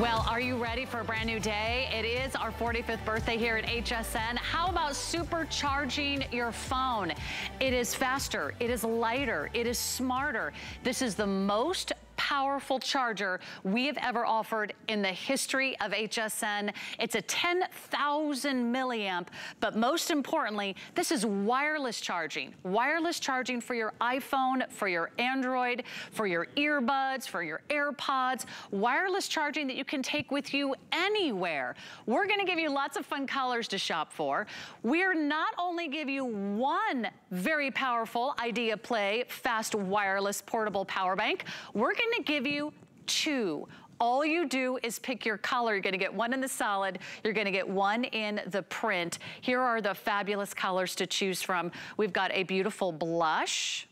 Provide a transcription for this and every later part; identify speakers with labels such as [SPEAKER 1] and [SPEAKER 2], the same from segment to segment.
[SPEAKER 1] Well, are you ready for a brand new day? It is our 45th birthday here at HSN. How about supercharging your phone? It is faster, it is lighter, it is smarter. This is the most powerful charger we have ever offered in the history of HSN. It's a 10,000 milliamp, but most importantly, this is wireless charging. Wireless charging for your iPhone, for your Android, for your earbuds, for your AirPods. Wireless charging that you can take with you anywhere. We're gonna give you lots of fun colors to shop for. We're not only give you one very powerful Idea Play fast wireless portable power bank, we're gonna gonna give you two. All you do is pick your color. You're gonna get one in the solid, you're gonna get one in the print. Here are the fabulous colors to choose from. We've got a beautiful blush,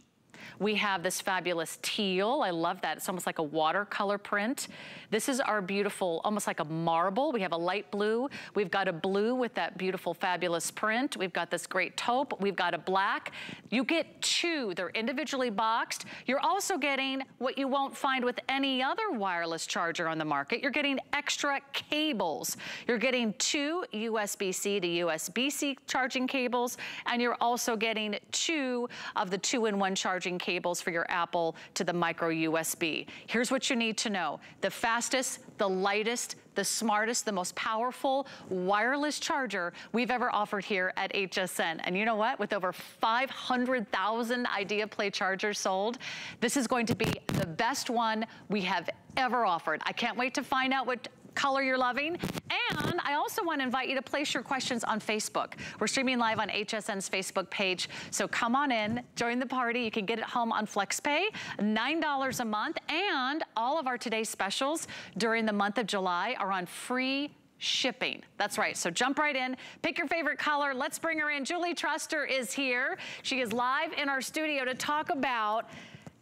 [SPEAKER 1] we have this fabulous teal. I love that. It's almost like a watercolor print. This is our beautiful, almost like a marble. We have a light blue. We've got a blue with that beautiful, fabulous print. We've got this great taupe. We've got a black. You get two. They're individually boxed. You're also getting what you won't find with any other wireless charger on the market. You're getting extra cables. You're getting two USB-C to USB-C charging cables, and you're also getting two of the two-in-one charging cables for your Apple to the micro USB. Here's what you need to know. The fastest, the lightest, the smartest, the most powerful wireless charger we've ever offered here at HSN. And you know what? With over 500,000 Idea Play chargers sold, this is going to be the best one we have ever offered. I can't wait to find out what color you're loving. And I also want to invite you to place your questions on Facebook. We're streaming live on HSN's Facebook page. So come on in, join the party. You can get it home on FlexPay, $9 a month. And all of our today's specials during the month of July are on free shipping. That's right. So jump right in, pick your favorite color. Let's bring her in. Julie Truster is here. She is live in our studio to talk about,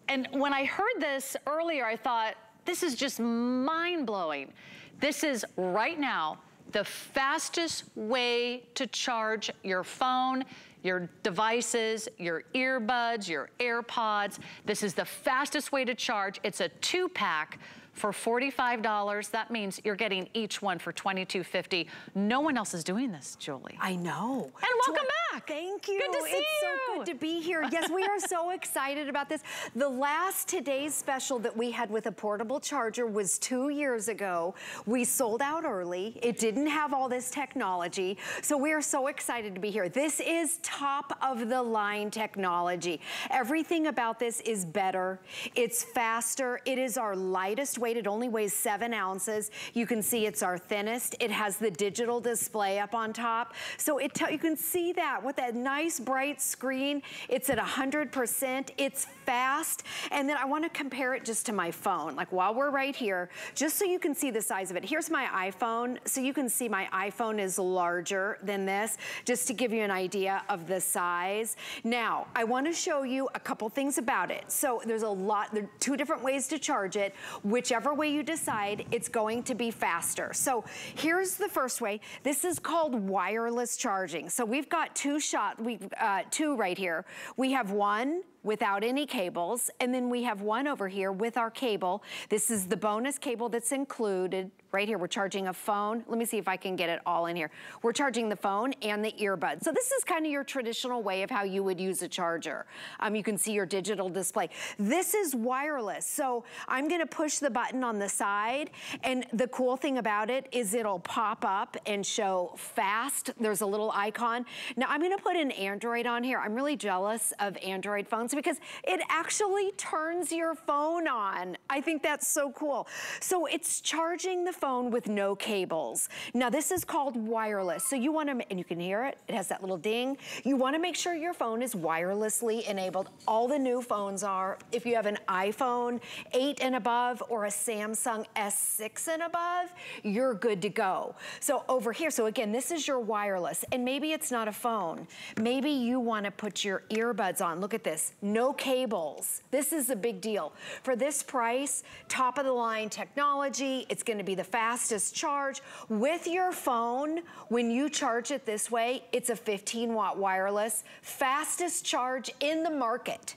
[SPEAKER 1] and when I heard this earlier, I thought, this is just mind blowing. This is right now the fastest way to charge your phone, your devices, your earbuds, your AirPods. This is the fastest way to charge. It's a two pack for $45. That means you're getting each one for $22.50. No one else is doing this, Julie.
[SPEAKER 2] I know.
[SPEAKER 1] And welcome back.
[SPEAKER 2] Thank you.
[SPEAKER 1] Good to see
[SPEAKER 2] it's
[SPEAKER 1] you.
[SPEAKER 2] so good to be here. Yes, we are so excited about this. The last today's special that we had with a portable charger was two years ago. We sold out early. It didn't have all this technology. So we are so excited to be here. This is top of the line technology. Everything about this is better. It's faster. It is our lightest weight. It only weighs seven ounces. You can see it's our thinnest. It has the digital display up on top. So it you can see that with that nice bright screen. It's at 100%. It's fast. And then I want to compare it just to my phone. Like while we're right here, just so you can see the size of it. Here's my iPhone. So you can see my iPhone is larger than this, just to give you an idea of the size. Now, I want to show you a couple things about it. So there's a lot, there are two different ways to charge it. Whichever whichever way you decide, it's going to be faster. So here's the first way. This is called wireless charging. So we've got two shot, we've uh, two right here. We have one without any cables. And then we have one over here with our cable. This is the bonus cable that's included right here. We're charging a phone. Let me see if I can get it all in here. We're charging the phone and the earbud. So this is kind of your traditional way of how you would use a charger. Um, you can see your digital display. This is wireless. So I'm gonna push the button on the side. And the cool thing about it is it'll pop up and show fast. There's a little icon. Now I'm gonna put an Android on here. I'm really jealous of Android phones because it actually turns your phone on. I think that's so cool. So it's charging the phone with no cables. Now this is called wireless. So you wanna, and you can hear it, it has that little ding. You wanna make sure your phone is wirelessly enabled. All the new phones are. If you have an iPhone 8 and above or a Samsung S6 and above, you're good to go. So over here, so again, this is your wireless and maybe it's not a phone. Maybe you wanna put your earbuds on. Look at this, no cables. This is a big deal. For this price, top of the line technology, it's gonna be the fastest charge. With your phone, when you charge it this way, it's a 15 watt wireless, fastest charge in the market.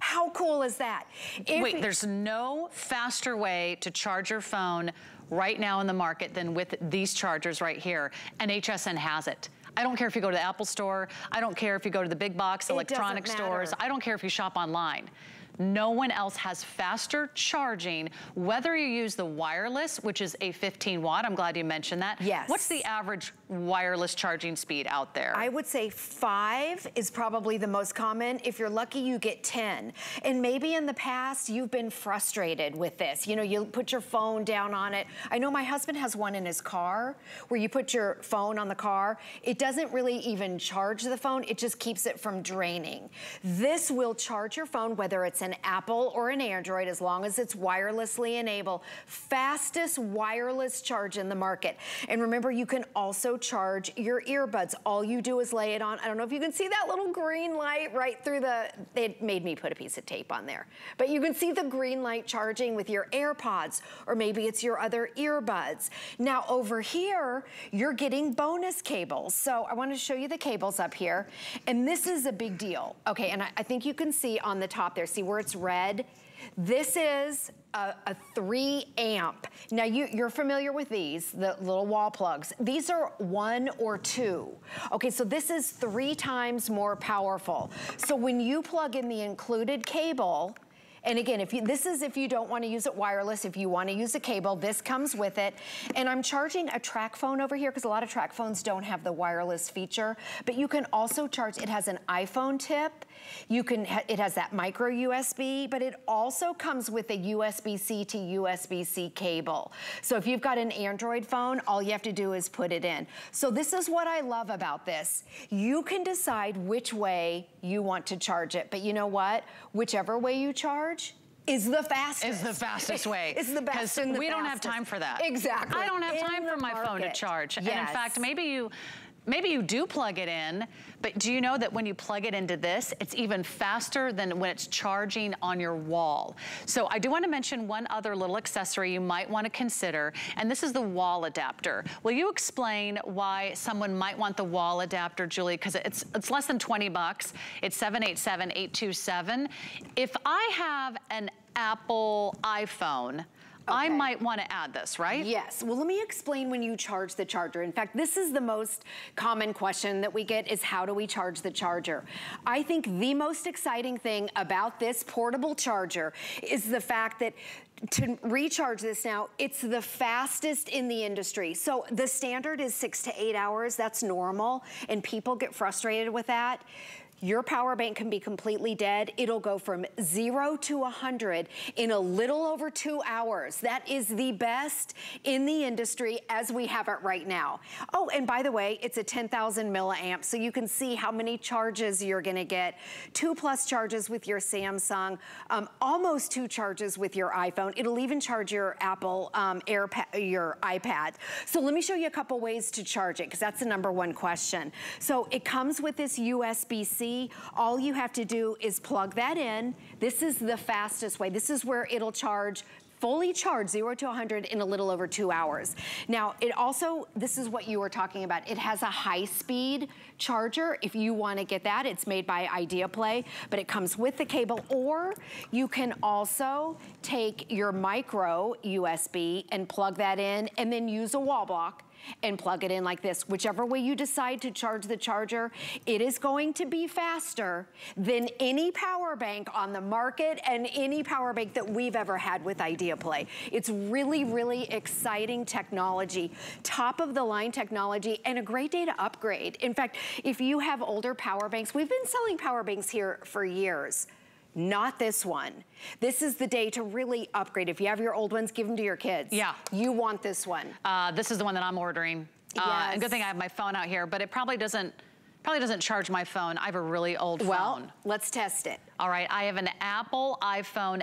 [SPEAKER 2] How cool is that?
[SPEAKER 1] If Wait, there's no faster way to charge your phone right now in the market than with these chargers right here, and HSN has it. I don't care if you go to the Apple store. I don't care if you go to the big box electronic stores. I don't care if you shop online. No one else has faster charging, whether you use the wireless, which is a 15 watt. I'm glad you mentioned that.
[SPEAKER 2] Yes.
[SPEAKER 1] What's the average wireless charging speed out there?
[SPEAKER 2] I would say five is probably the most common. If you're lucky, you get 10. And maybe in the past, you've been frustrated with this. You know, you put your phone down on it. I know my husband has one in his car where you put your phone on the car. It doesn't really even charge the phone. It just keeps it from draining. This will charge your phone, whether it's an Apple or an Android, as long as it's wirelessly enabled. Fastest wireless charge in the market. And remember, you can also charge your earbuds. All you do is lay it on. I don't know if you can see that little green light right through the, it made me put a piece of tape on there. But you can see the green light charging with your AirPods, or maybe it's your other earbuds. Now over here, you're getting bonus cables. So I wanna show you the cables up here. And this is a big deal. Okay, and I, I think you can see on the top there, see where it's red? This is a, a, three amp. Now you, you're familiar with these, the little wall plugs. These are one or two. Okay, so this is three times more powerful. So when you plug in the included cable, and again, if you, this is if you don't wanna use it wireless, if you wanna use a cable, this comes with it. And I'm charging a TracFone over here because a lot of TracFones don't have the wireless feature, but you can also charge, it has an iPhone tip, you can, it has that micro USB, but it also comes with a USB-C to USB-C cable. So if you've got an Android phone, all you have to do is put it in. So this is what I love about this. You can decide which way you want to charge it, but you know what? Whichever way you charge, is the fastest.
[SPEAKER 1] Is the fastest way.
[SPEAKER 2] it's the best
[SPEAKER 1] and
[SPEAKER 2] the
[SPEAKER 1] we
[SPEAKER 2] fastest.
[SPEAKER 1] don't have time for that.
[SPEAKER 2] Exactly.
[SPEAKER 1] I don't have
[SPEAKER 2] in
[SPEAKER 1] time for my
[SPEAKER 2] market.
[SPEAKER 1] phone to charge.
[SPEAKER 2] Yes.
[SPEAKER 1] And in fact, maybe you maybe you do plug it in, but do you know that when you plug it into this, it's even faster than when it's charging on your wall. So I do wanna mention one other little accessory you might wanna consider, and this is the wall adapter. Will you explain why someone might want the wall adapter, Julie? Because it's, it's less than 20 bucks. It's 787827. If I have an Apple iPhone, I might want to add this, right?
[SPEAKER 2] Yes. Well, let me explain when you charge the charger. In fact, this is the most common question that we get is how do we charge the charger? I think the most exciting thing about this portable charger is the fact that to recharge this now, it's the fastest in the industry. So the standard is six to eight hours. That's normal. And people get frustrated with that. Your power bank can be completely dead. It'll go from zero to 100 in a little over two hours. That is the best in the industry as we have it right now. Oh, and by the way, it's a 10,000 milliamp, so you can see how many charges you're gonna get. Two plus charges with your Samsung, um, almost two charges with your iPhone. It'll even charge your Apple um, AirPad, your iPad. So let me show you a couple ways to charge it, because that's the number one question. So it comes with this USB-C all you have to do is plug that in. This is the fastest way. This is where it'll charge fully charged, zero to 100 in a little over two hours. Now, it also, this is what you were talking about. It has a high speed charger. If you wanna get that, it's made by IdeaPlay, but it comes with the cable, or you can also take your micro USB and plug that in and then use a wall block and plug it in like this. Whichever way you decide to charge the charger, it is going to be faster than any power bank on the market and any power bank that we've ever had with IdeaPlay. It's really, really exciting technology, top of the line technology, and a great day to upgrade. In fact, if you have older power banks, we've been selling power banks here for years not this one. This is the day to really upgrade. If you have your old ones, give them to your kids.
[SPEAKER 1] Yeah.
[SPEAKER 2] You want this one.
[SPEAKER 1] Uh, this is the one that I'm ordering. Uh, and good thing I have my phone out here, but it probably doesn't, probably doesn't charge my phone. I have a really old
[SPEAKER 2] Well,
[SPEAKER 1] phone.
[SPEAKER 2] let's test it.
[SPEAKER 1] All right, I have an Apple iPhone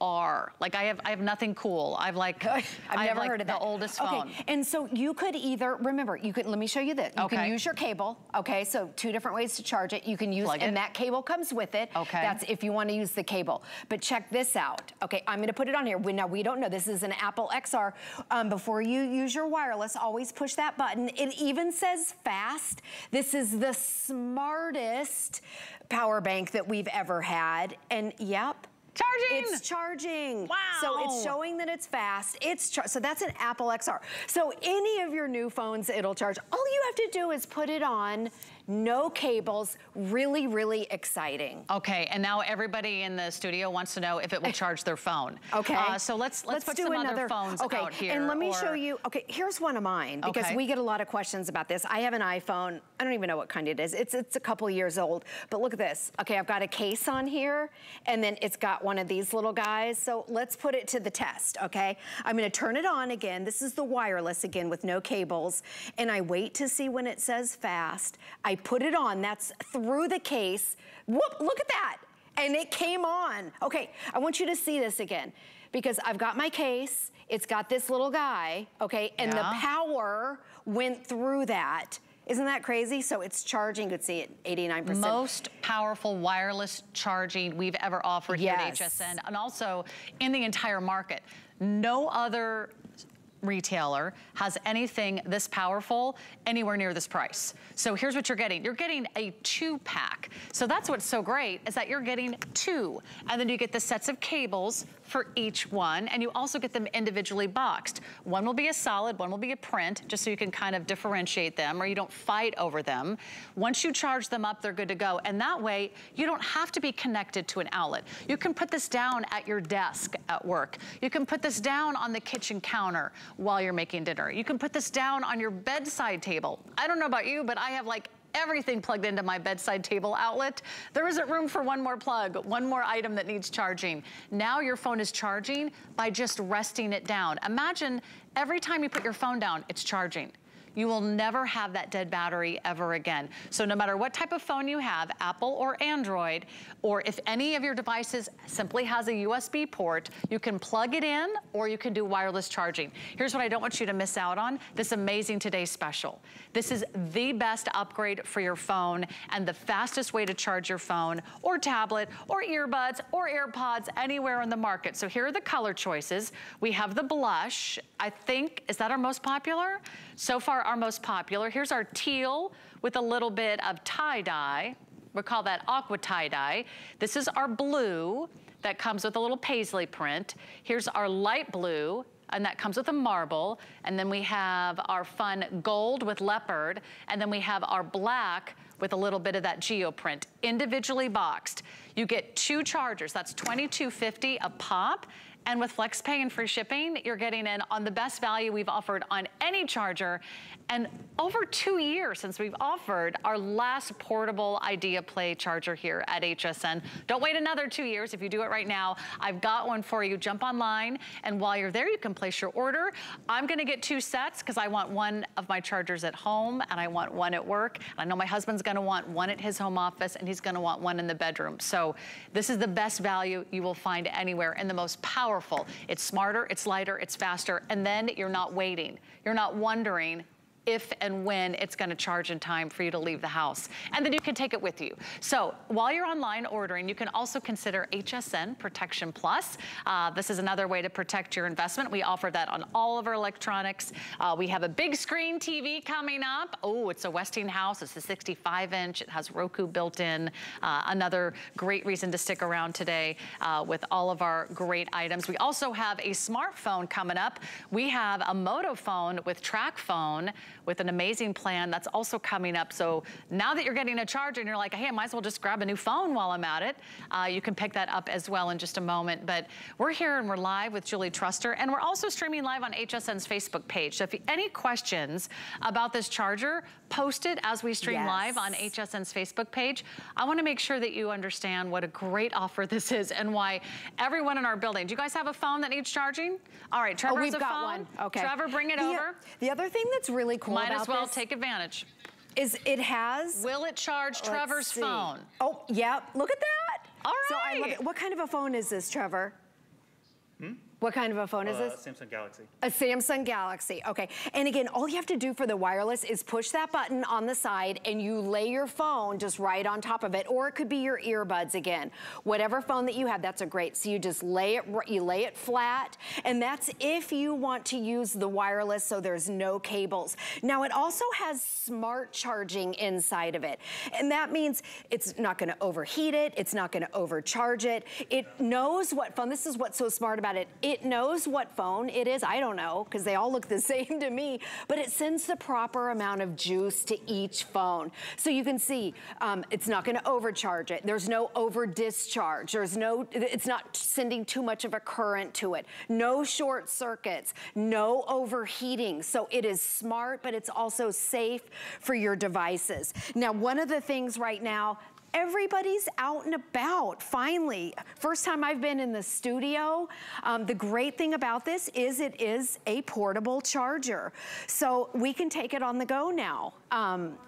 [SPEAKER 1] XR. Like I have, I have nothing cool. I've like,
[SPEAKER 2] I've
[SPEAKER 1] I have
[SPEAKER 2] never
[SPEAKER 1] like
[SPEAKER 2] heard of
[SPEAKER 1] the
[SPEAKER 2] that.
[SPEAKER 1] oldest
[SPEAKER 2] okay. And so you could either, remember, you could, let me show you this. You can use your cable, okay? So two different ways to charge it. You can use,
[SPEAKER 1] Plug
[SPEAKER 2] and
[SPEAKER 1] it.
[SPEAKER 2] that cable comes with it.
[SPEAKER 1] Okay.
[SPEAKER 2] That's if you wanna use the cable. But check this out. Okay, I'm gonna put it on here. We, now, we don't know, this is an Apple XR. Um, before you use your wireless, always push that button. It even says fast. This is the smartest power bank that we've ever had. And yep,
[SPEAKER 1] Charging.
[SPEAKER 2] It's charging.
[SPEAKER 1] Wow.
[SPEAKER 2] So it's showing that it's fast. It's So that's an Apple XR. So any of your new phones, it'll charge. All you have to do is put it on no cables, really, really exciting.
[SPEAKER 1] Okay, and now everybody in the studio wants to know if it will charge their phone.
[SPEAKER 2] Okay.
[SPEAKER 1] Uh, so let's let's, let's put
[SPEAKER 2] do
[SPEAKER 1] some
[SPEAKER 2] another,
[SPEAKER 1] other phones
[SPEAKER 2] okay,
[SPEAKER 1] out here.
[SPEAKER 2] and let me
[SPEAKER 1] or...
[SPEAKER 2] show you, okay, here's one of mine, because
[SPEAKER 1] okay.
[SPEAKER 2] we get a lot of questions about this. I have an iPhone, I don't even know what kind it is. It's, it's a couple years old, but look at this. Okay, I've got a case on here, and then it's got one of these little guys, so let's put it to the test, okay? I'm gonna turn it on again. This is the wireless again with no cables, and I wait to see when it says fast. I put it on, that's through the case. Whoop, look at that. And it came on. Okay, I want you to see this again because I've got my case, it's got this little guy, okay, and yeah. the power went through that. Isn't that crazy? So it's charging, you could see it, 89%.
[SPEAKER 1] Most powerful wireless charging we've ever offered yes. here at HSN and also in the entire market. No other retailer has anything this powerful anywhere near this price. So here's what you're getting. You're getting a two pack. So that's what's so great is that you're getting two. And then you get the sets of cables for each one. And you also get them individually boxed. One will be a solid, one will be a print, just so you can kind of differentiate them or you don't fight over them. Once you charge them up, they're good to go. And that way, you don't have to be connected to an outlet. You can put this down at your desk at work. You can put this down on the kitchen counter while you're making dinner. You can put this down on your bedside table. I don't know about you, but I have like everything plugged into my bedside table outlet. There isn't room for one more plug, one more item that needs charging. Now your phone is charging by just resting it down. Imagine every time you put your phone down, it's charging you will never have that dead battery ever again. So no matter what type of phone you have, Apple or Android, or if any of your devices simply has a USB port, you can plug it in or you can do wireless charging. Here's what I don't want you to miss out on, this amazing Today Special. This is the best upgrade for your phone and the fastest way to charge your phone or tablet or earbuds or AirPods anywhere in the market. So here are the color choices. We have the blush. I think, is that our most popular? So far, our most popular. Here's our teal with a little bit of tie-dye. We call that aqua tie-dye. This is our blue that comes with a little paisley print. Here's our light blue and that comes with a marble. And then we have our fun gold with leopard. And then we have our black with a little bit of that geoprint, individually boxed. You get two chargers, that's $22.50 a pop. And with FlexPay and free shipping, you're getting in on the best value we've offered on any charger. And over two years since we've offered our last portable Idea Play charger here at HSN. Don't wait another two years. If you do it right now, I've got one for you. Jump online, and while you're there, you can place your order. I'm gonna get two sets because I want one of my chargers at home and I want one at work. I know my husband's gonna want one at his home office and he's gonna want one in the bedroom. So this is the best value you will find anywhere and the most powerful. It's smarter, it's lighter, it's faster, and then you're not waiting. You're not wondering if and when it's gonna charge in time for you to leave the house. And then you can take it with you. So while you're online ordering, you can also consider HSN Protection Plus. Uh, this is another way to protect your investment. We offer that on all of our electronics. Uh, we have a big screen TV coming up. Oh, it's a Westinghouse. It's a 65 inch. It has Roku built in. Uh, another great reason to stick around today uh, with all of our great items. We also have a smartphone coming up. We have a Moto phone with TracFone with an amazing plan that's also coming up. So now that you're getting a charger and you're like, hey, I might as well just grab a new phone while I'm at it, uh, you can pick that up as well in just a moment. But we're here and we're live with Julie Truster, and we're also streaming live on HSN's Facebook page. So if you, any questions about this charger, post it as we stream yes. live on HSN's Facebook page. I wanna make sure that you understand what a great offer this is and why everyone in our building, do you guys have a phone that needs charging? All right, Trevor oh,
[SPEAKER 2] we've
[SPEAKER 1] a
[SPEAKER 2] got
[SPEAKER 1] phone.
[SPEAKER 2] one. Okay.
[SPEAKER 1] Trevor, bring it
[SPEAKER 2] the,
[SPEAKER 1] over.
[SPEAKER 2] The other thing that's really cool
[SPEAKER 1] might as well
[SPEAKER 2] this,
[SPEAKER 1] take advantage.
[SPEAKER 2] Is it has...
[SPEAKER 1] Will it charge Trevor's
[SPEAKER 2] see.
[SPEAKER 1] phone?
[SPEAKER 2] Oh, yeah, look at that.
[SPEAKER 1] All right.
[SPEAKER 2] So I love it. What kind of a phone is this, Trevor? What kind of a phone uh, is this?
[SPEAKER 3] Samsung Galaxy.
[SPEAKER 2] A Samsung Galaxy, okay. And again, all you have to do for the wireless is push that button on the side and you lay your phone just right on top of it, or it could be your earbuds again. Whatever phone that you have, that's a great. So you just lay it, you lay it flat, and that's if you want to use the wireless so there's no cables. Now it also has smart charging inside of it. And that means it's not gonna overheat it, it's not gonna overcharge it. It knows what phone, this is what's so smart about it it knows what phone it is. I don't know, because they all look the same to me, but it sends the proper amount of juice to each phone. So you can see um, it's not gonna overcharge it. There's no over discharge. There's no, it's not sending too much of a current to it. No short circuits, no overheating. So it is smart, but it's also safe for your devices. Now, one of the things right now everybody's out and about, finally. First time I've been in the studio. Um, the great thing about this is it is a portable charger. So we can take it on the go now. Um,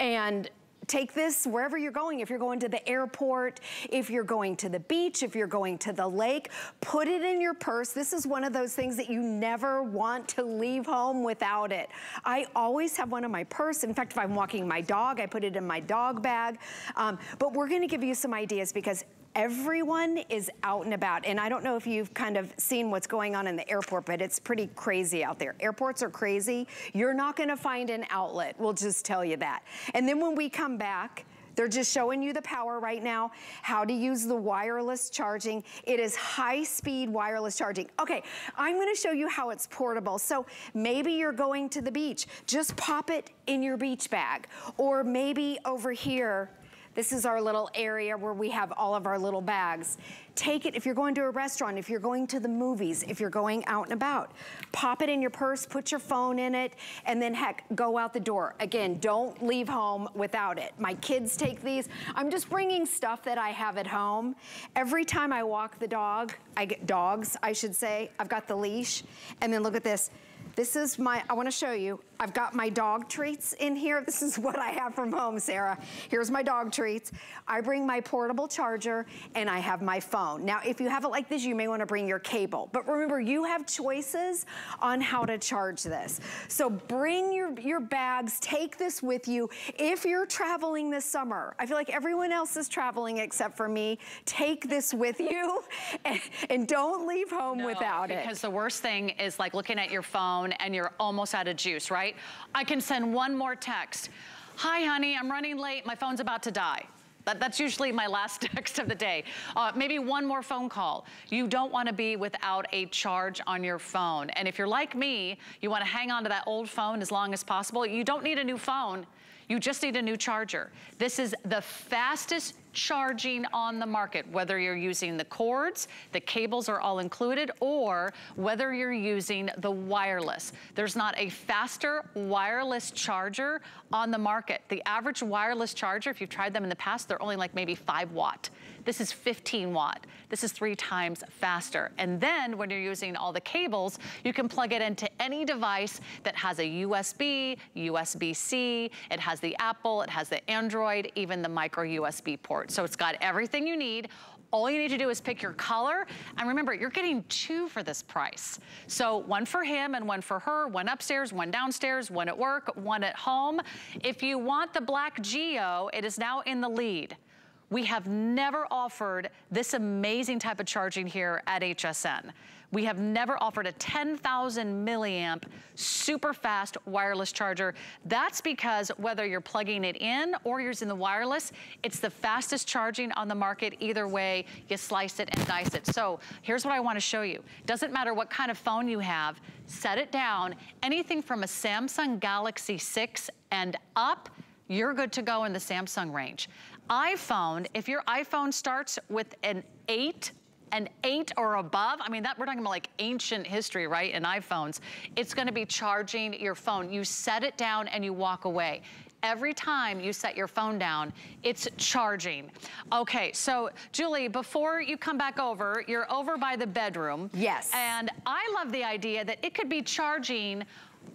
[SPEAKER 2] and take this wherever you're going. If you're going to the airport, if you're going to the beach, if you're going to the lake, put it in your purse. This is one of those things that you never want to leave home without it. I always have one in my purse. In fact, if I'm walking my dog, I put it in my dog bag. Um, but we're gonna give you some ideas because everyone is out and about. And I don't know if you've kind of seen what's going on in the airport, but it's pretty crazy out there. Airports are crazy. You're not gonna find an outlet, we'll just tell you that. And then when we come back, they're just showing you the power right now, how to use the wireless charging. It is high-speed wireless charging. Okay, I'm gonna show you how it's portable. So maybe you're going to the beach. Just pop it in your beach bag. Or maybe over here, this is our little area where we have all of our little bags. Take it if you're going to a restaurant, if you're going to the movies, if you're going out and about. Pop it in your purse, put your phone in it, and then heck, go out the door. Again, don't leave home without it. My kids take these. I'm just bringing stuff that I have at home. Every time I walk the dog, I get dogs, I should say, I've got the leash. And then look at this. This is my, I wanna show you, I've got my dog treats in here. This is what I have from home, Sarah. Here's my dog treats. I bring my portable charger and I have my phone. Now, if you have it like this, you may wanna bring your cable. But remember, you have choices on how to charge this. So bring your, your bags, take this with you. If you're traveling this summer, I feel like everyone else is traveling except for me. Take this with you and, and don't leave home
[SPEAKER 1] no,
[SPEAKER 2] without
[SPEAKER 1] because
[SPEAKER 2] it.
[SPEAKER 1] Because the worst thing is like looking at your phone phone and you're almost out of juice, right? I can send one more text. Hi, honey, I'm running late. My phone's about to die. That, that's usually my last text of the day. Uh, maybe one more phone call. You don't wanna be without a charge on your phone. And if you're like me, you wanna hang on to that old phone as long as possible. You don't need a new phone. You just need a new charger. This is the fastest charging on the market, whether you're using the cords, the cables are all included, or whether you're using the wireless. There's not a faster wireless charger on the market. The average wireless charger, if you've tried them in the past, they're only like maybe five watt. This is 15 watt. This is three times faster. And then when you're using all the cables, you can plug it into any device that has a USB, USB-C, it has the Apple, it has the Android, even the micro USB port. So it's got everything you need. All you need to do is pick your color. And remember, you're getting two for this price. So one for him and one for her, one upstairs, one downstairs, one at work, one at home. If you want the black Geo, it is now in the lead. We have never offered this amazing type of charging here at HSN. We have never offered a 10,000 milliamp super fast wireless charger. That's because whether you're plugging it in or you're using the wireless, it's the fastest charging on the market. Either way, you slice it and dice it. So here's what I wanna show you. Doesn't matter what kind of phone you have, set it down. Anything from a Samsung Galaxy 6 and up, you're good to go in the Samsung range iPhone, if your iPhone starts with an eight, an eight or above, I mean, that we're talking about like ancient history, right, in iPhones, it's gonna be charging your phone. You set it down and you walk away. Every time you set your phone down, it's charging. Okay, so Julie, before you come back over, you're over by the bedroom.
[SPEAKER 2] Yes.
[SPEAKER 1] And I love the idea that it could be charging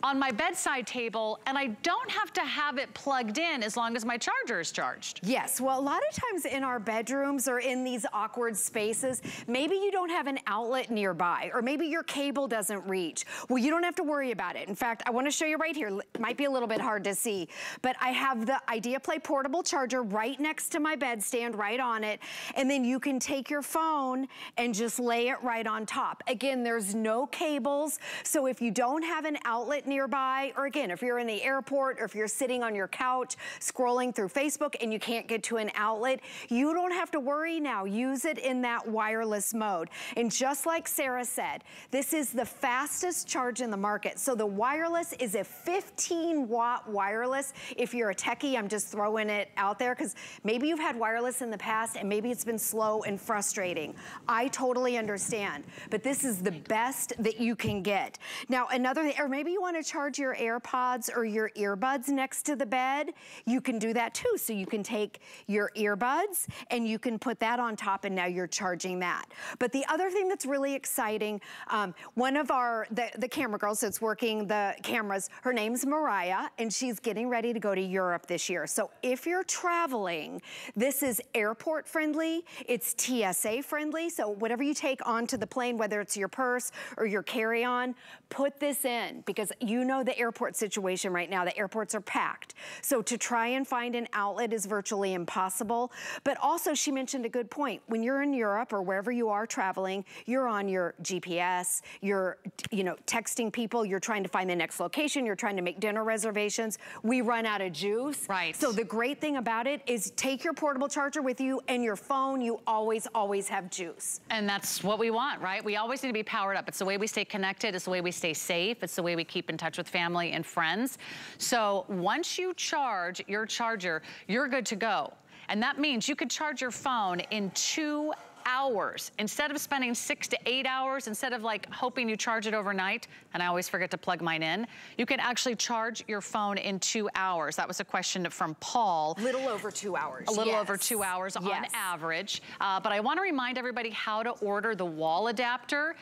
[SPEAKER 1] on my bedside table and I don't have to have it plugged in as long as my charger is charged.
[SPEAKER 2] Yes, well, a lot of times in our bedrooms or in these awkward spaces, maybe you don't have an outlet nearby or maybe your cable doesn't reach. Well, you don't have to worry about it. In fact, I wanna show you right here. It might be a little bit hard to see, but I have the Idea Play portable charger right next to my bedstand, right on it. And then you can take your phone and just lay it right on top. Again, there's no cables. So if you don't have an outlet nearby, or again, if you're in the airport or if you're sitting on your couch scrolling through Facebook and you can't get to an outlet, you don't have to worry now. Use it in that wireless mode. And just like Sarah said, this is the fastest charge in the market. So the wireless is a 15 watt wireless. If you're a techie, I'm just throwing it out there because maybe you've had wireless in the past and maybe it's been slow and frustrating. I totally understand, but this is the best that you can get. Now, another thing, or maybe you want to charge your AirPods or your earbuds next to the bed. You can do that too. So you can take your earbuds and you can put that on top and now you're charging that. But the other thing that's really exciting, um, one of our, the, the camera girls that's working the cameras, her name's Mariah and she's getting ready to go to Europe this year. So if you're traveling, this is airport friendly, it's TSA friendly. So whatever you take onto the plane, whether it's your purse or your carry-on, put this in because you know the airport situation right now. The airports are packed. So to try and find an outlet is virtually impossible. But also she mentioned a good point. When you're in Europe or wherever you are traveling, you're on your GPS, you're you know, texting people, you're trying to find the next location, you're trying to make dinner reservations. We run out of juice.
[SPEAKER 1] Right.
[SPEAKER 2] So the great thing about it is take your portable charger with you and your phone, you always, always have juice.
[SPEAKER 1] And that's what we want, right? We always need to be powered up. It's the way we stay connected. It's the way we stay safe. It's the way we keep in touch with family and friends. So once you charge your charger, you're good to go. And that means you could charge your phone in two hours. Instead of spending six to eight hours, instead of like hoping you charge it overnight, and I always forget to plug mine in, you can actually charge your phone in two hours. That was a question from Paul.
[SPEAKER 2] Little over two hours.
[SPEAKER 1] A little
[SPEAKER 2] yes.
[SPEAKER 1] over two hours
[SPEAKER 2] yes.
[SPEAKER 1] on average. Uh, but I wanna remind everybody how to order the wall adapter.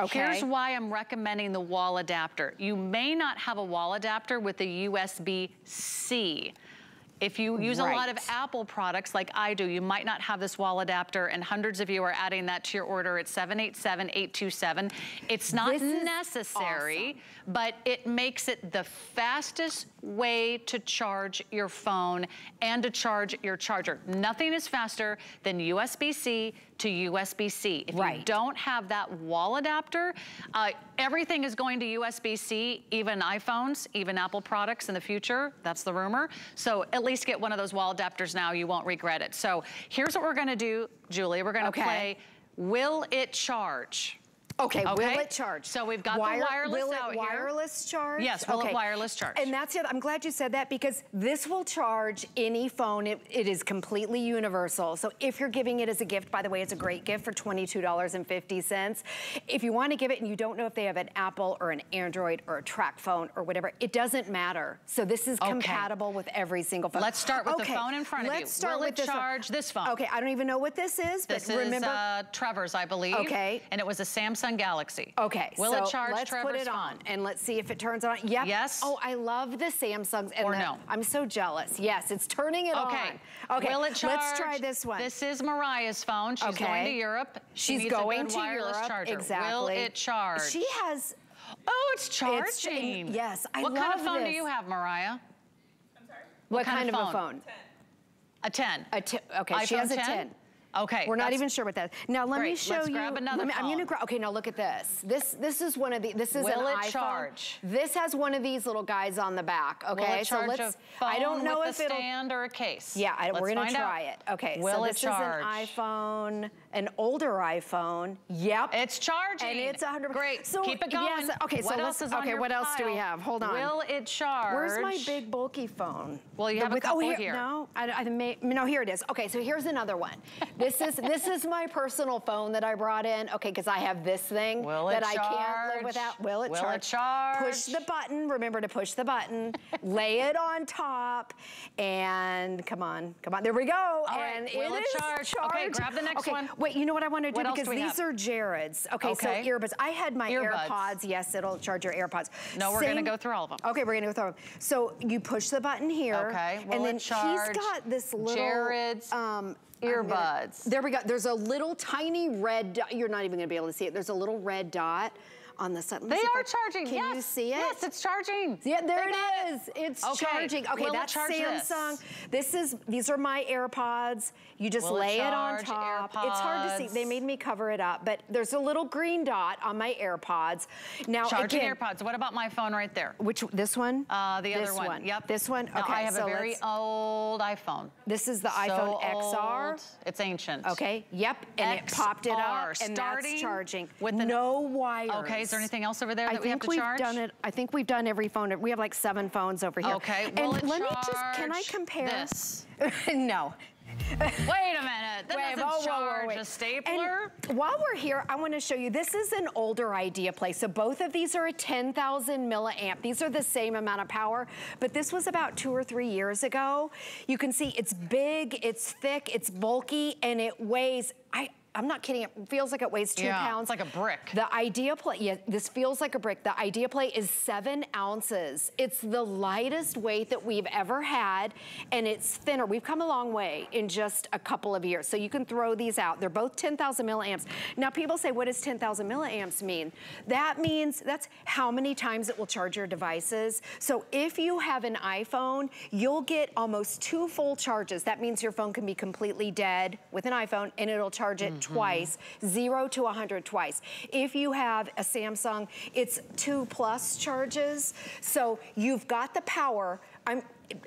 [SPEAKER 2] Okay.
[SPEAKER 1] Here's why I'm recommending the wall adapter. You may not have a wall adapter with the USB-C. If you use right. a lot of Apple products like I do, you might not have this wall adapter and hundreds of you are adding that to your order at 787827. It's not this necessary, awesome. But it makes it the fastest way to charge your phone and to charge your charger. Nothing is faster than USB-C to USB-C. If right. you don't have that wall adapter, uh, everything is going to USB-C, even iPhones, even Apple products in the future. That's the rumor. So at least get one of those wall adapters now. You won't regret it. So here's what we're gonna do, Julie. We're gonna okay. play Will It Charge?
[SPEAKER 2] Okay, okay, will it charge?
[SPEAKER 1] So we've got Wire, the wireless
[SPEAKER 2] will
[SPEAKER 1] out
[SPEAKER 2] it wireless charge?
[SPEAKER 1] Yes, will okay. it wireless charge?
[SPEAKER 2] And that's it. I'm glad you said that because this will charge any phone. It, it is completely universal. So if you're giving it as a gift, by the way, it's a great gift for $22.50. If you want to give it and you don't know if they have an Apple or an Android or a TracFone or whatever, it doesn't matter. So this is okay. compatible with every single phone.
[SPEAKER 1] Let's start with okay. the phone in front
[SPEAKER 2] Let's
[SPEAKER 1] of you.
[SPEAKER 2] Let's start
[SPEAKER 1] will
[SPEAKER 2] with
[SPEAKER 1] it charge
[SPEAKER 2] phone.
[SPEAKER 1] this phone?
[SPEAKER 2] Okay, I don't even know what this is,
[SPEAKER 1] this
[SPEAKER 2] but remember.
[SPEAKER 1] This is uh, Trevor's, I believe.
[SPEAKER 2] Okay.
[SPEAKER 1] And it was a Samsung Galaxy.
[SPEAKER 2] Okay,
[SPEAKER 1] Will
[SPEAKER 2] so
[SPEAKER 1] it charge
[SPEAKER 2] let's
[SPEAKER 1] Trevor's
[SPEAKER 2] put it
[SPEAKER 1] phone?
[SPEAKER 2] on and let's see if it turns on. Yep.
[SPEAKER 1] Yes.
[SPEAKER 2] Oh, I love the Samsungs. And
[SPEAKER 1] or
[SPEAKER 2] the,
[SPEAKER 1] no.
[SPEAKER 2] I'm so jealous. Yes, it's turning it
[SPEAKER 1] okay.
[SPEAKER 2] on. Okay. Okay.
[SPEAKER 1] Will it charge?
[SPEAKER 2] Let's try this one.
[SPEAKER 1] This is Mariah's phone. She's
[SPEAKER 2] okay.
[SPEAKER 1] going to Europe. She
[SPEAKER 2] She's going to
[SPEAKER 1] wireless
[SPEAKER 2] Europe.
[SPEAKER 1] Charger.
[SPEAKER 2] Exactly.
[SPEAKER 1] Will it charge?
[SPEAKER 2] She has.
[SPEAKER 1] Oh, it's charging.
[SPEAKER 2] It's, yes, I
[SPEAKER 1] what
[SPEAKER 2] love What
[SPEAKER 1] kind of phone
[SPEAKER 2] this.
[SPEAKER 1] do you have, Mariah?
[SPEAKER 3] I'm sorry.
[SPEAKER 2] What,
[SPEAKER 1] what
[SPEAKER 2] kind,
[SPEAKER 1] kind,
[SPEAKER 2] of, a phone?
[SPEAKER 3] 10.
[SPEAKER 1] A 10.
[SPEAKER 2] A 10. Okay,
[SPEAKER 1] iPhone
[SPEAKER 2] she has a
[SPEAKER 1] 10?
[SPEAKER 2] 10.
[SPEAKER 1] Okay.
[SPEAKER 2] We're not even sure what that is. Now let
[SPEAKER 1] Great.
[SPEAKER 2] me show
[SPEAKER 1] Let's
[SPEAKER 2] you.
[SPEAKER 1] grab another
[SPEAKER 2] me, I'm gonna grab. Okay, now look at this. This this is one of the. This is
[SPEAKER 1] Will
[SPEAKER 2] an
[SPEAKER 1] it
[SPEAKER 2] iPhone.
[SPEAKER 1] charge?
[SPEAKER 2] This has one of these little guys on the back. Okay,
[SPEAKER 1] Will it charge
[SPEAKER 2] so let's. I don't know
[SPEAKER 1] with
[SPEAKER 2] if
[SPEAKER 1] a
[SPEAKER 2] it'll.
[SPEAKER 1] stand or a case.
[SPEAKER 2] Yeah, I, we're gonna try
[SPEAKER 1] out.
[SPEAKER 2] it. Okay,
[SPEAKER 1] Will
[SPEAKER 2] so
[SPEAKER 1] it
[SPEAKER 2] this
[SPEAKER 1] charge?
[SPEAKER 2] is an iPhone, an older iPhone. Yep.
[SPEAKER 1] It's charging.
[SPEAKER 2] And it's 100.
[SPEAKER 1] Great.
[SPEAKER 2] So
[SPEAKER 1] Keep it going.
[SPEAKER 2] Yes, okay,
[SPEAKER 1] what
[SPEAKER 2] so
[SPEAKER 1] else is on
[SPEAKER 2] okay, what else do we have? Hold on.
[SPEAKER 1] Will it charge?
[SPEAKER 2] Where's my big bulky phone?
[SPEAKER 1] Well, you
[SPEAKER 2] The
[SPEAKER 1] have a
[SPEAKER 2] with- oh,
[SPEAKER 1] couple
[SPEAKER 2] oh, here.
[SPEAKER 1] here.
[SPEAKER 2] No, I, I may, no, here it is. Okay, so here's another one. this is this is my personal phone that I brought in. Okay, because I have this thing that
[SPEAKER 1] I
[SPEAKER 2] can't live without. Will it
[SPEAKER 1] Will
[SPEAKER 2] charge?
[SPEAKER 1] It charge?
[SPEAKER 2] Push the button. Remember to push the button. lay it on top, and come on, come on. There we go.
[SPEAKER 1] All right,
[SPEAKER 2] and
[SPEAKER 1] will it,
[SPEAKER 2] it
[SPEAKER 1] charge? Okay, grab the next
[SPEAKER 2] okay,
[SPEAKER 1] one.
[SPEAKER 2] Wait, you know what I want to do
[SPEAKER 1] What
[SPEAKER 2] because
[SPEAKER 1] do
[SPEAKER 2] these
[SPEAKER 1] have?
[SPEAKER 2] are Jared's. Okay,
[SPEAKER 1] Okay.
[SPEAKER 2] so earbuds. I had my
[SPEAKER 1] Earbuds.
[SPEAKER 2] AirPods. Yes, it'll charge your AirPods.
[SPEAKER 1] No, we're
[SPEAKER 2] Same-
[SPEAKER 1] gonna go through all of them.
[SPEAKER 2] Okay, we're gonna go through them. So you push the button here.
[SPEAKER 1] Okay, will
[SPEAKER 2] and then he's got this little
[SPEAKER 1] Jared's
[SPEAKER 2] um, I'm gonna-
[SPEAKER 1] earbuds?
[SPEAKER 2] there we go. There's a little tiny red dot. You're not even gonna be able to see it. There's a little red dot on the. Let
[SPEAKER 1] They are
[SPEAKER 2] I-
[SPEAKER 1] charging.
[SPEAKER 2] Can
[SPEAKER 1] yes.
[SPEAKER 2] you see it?
[SPEAKER 1] Yes, it's charging.
[SPEAKER 2] Yeah, there
[SPEAKER 1] They
[SPEAKER 2] it. It's
[SPEAKER 1] Okay,
[SPEAKER 2] charging. Okay,
[SPEAKER 1] will
[SPEAKER 2] that's
[SPEAKER 1] charge this?
[SPEAKER 2] Samsung. This? is these are my AirPods. You just
[SPEAKER 1] Will
[SPEAKER 2] lay it, on
[SPEAKER 1] charge
[SPEAKER 2] top. It's hard to see. They made me cover it up, but there's a little green dot on my AirPods. Now
[SPEAKER 1] Charging
[SPEAKER 2] again,
[SPEAKER 1] AirPods. What about my phone right there?
[SPEAKER 2] which this one?
[SPEAKER 1] Uh, the
[SPEAKER 2] this
[SPEAKER 1] other one. Yep.
[SPEAKER 2] This one. Okay.
[SPEAKER 1] Now, I have
[SPEAKER 2] so
[SPEAKER 1] a very old iPhone.
[SPEAKER 2] This is the
[SPEAKER 1] So
[SPEAKER 2] iPhone XR.
[SPEAKER 1] old. It's ancient.
[SPEAKER 2] Okay, yep, and it popped it up, and
[SPEAKER 1] starting
[SPEAKER 2] that's charging.
[SPEAKER 1] with the-
[SPEAKER 2] no wire.
[SPEAKER 1] Okay, is there anything else over there
[SPEAKER 2] I
[SPEAKER 1] that we have
[SPEAKER 2] think
[SPEAKER 1] to
[SPEAKER 2] we've
[SPEAKER 1] charge?
[SPEAKER 2] done it. I think we've done every phone. We have like seven phones over here.
[SPEAKER 1] Okay,
[SPEAKER 2] and let me just. Can I compare?
[SPEAKER 1] this?
[SPEAKER 2] no.
[SPEAKER 1] Wait a minute. That
[SPEAKER 2] Wait,
[SPEAKER 1] doesn't
[SPEAKER 2] whoa, whoa, whoa,
[SPEAKER 1] charge
[SPEAKER 2] wait.
[SPEAKER 1] a stapler?
[SPEAKER 2] And while we're here, I want to show you, this is an older Idea Play. So both of these are a 10,000 milliamp. These are the same amount of power, but this was about two or three years ago. You can see it's big, it's thick, it's bulky, and it weighs, I, I'm not kidding, it feels like it weighs two
[SPEAKER 1] Yeah,
[SPEAKER 2] pounds.
[SPEAKER 1] it's like a brick.
[SPEAKER 2] The Idea Play, yeah, this feels like a brick. The Idea Play is seven ounces. It's the lightest weight that we've ever had, and it's thinner. We've come a long way in just a couple of years, so you can throw these out. They're both 10,000 milliamps. Now, people say, what does 10,000 milliamps mean? That means that's how many times it will charge your devices. So if you have an iPhone, you'll get almost two full charges. That means your phone can be completely dead with an iPhone, and it'll charge it twice, mm-hmm. zero to 100 twice. If you have a Samsung, it's two plus charges. So you've got the power. I'm,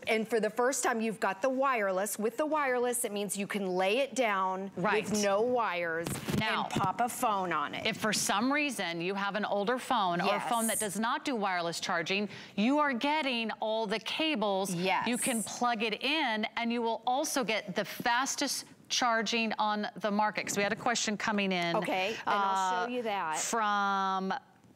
[SPEAKER 2] and for the first time, you've got the wireless. With the wireless, it means you can lay it down
[SPEAKER 1] Right.
[SPEAKER 2] with no wires
[SPEAKER 1] Now-
[SPEAKER 2] and pop a phone on it.
[SPEAKER 1] If for some reason you have an older phone or a phone that does not do wireless charging, you are getting all the cables.
[SPEAKER 2] Yes.
[SPEAKER 1] You can plug it in and you will also get the fastest charging on the market. Because we had a question coming in.
[SPEAKER 2] Okay, and I'll show uh, you that.
[SPEAKER 1] From,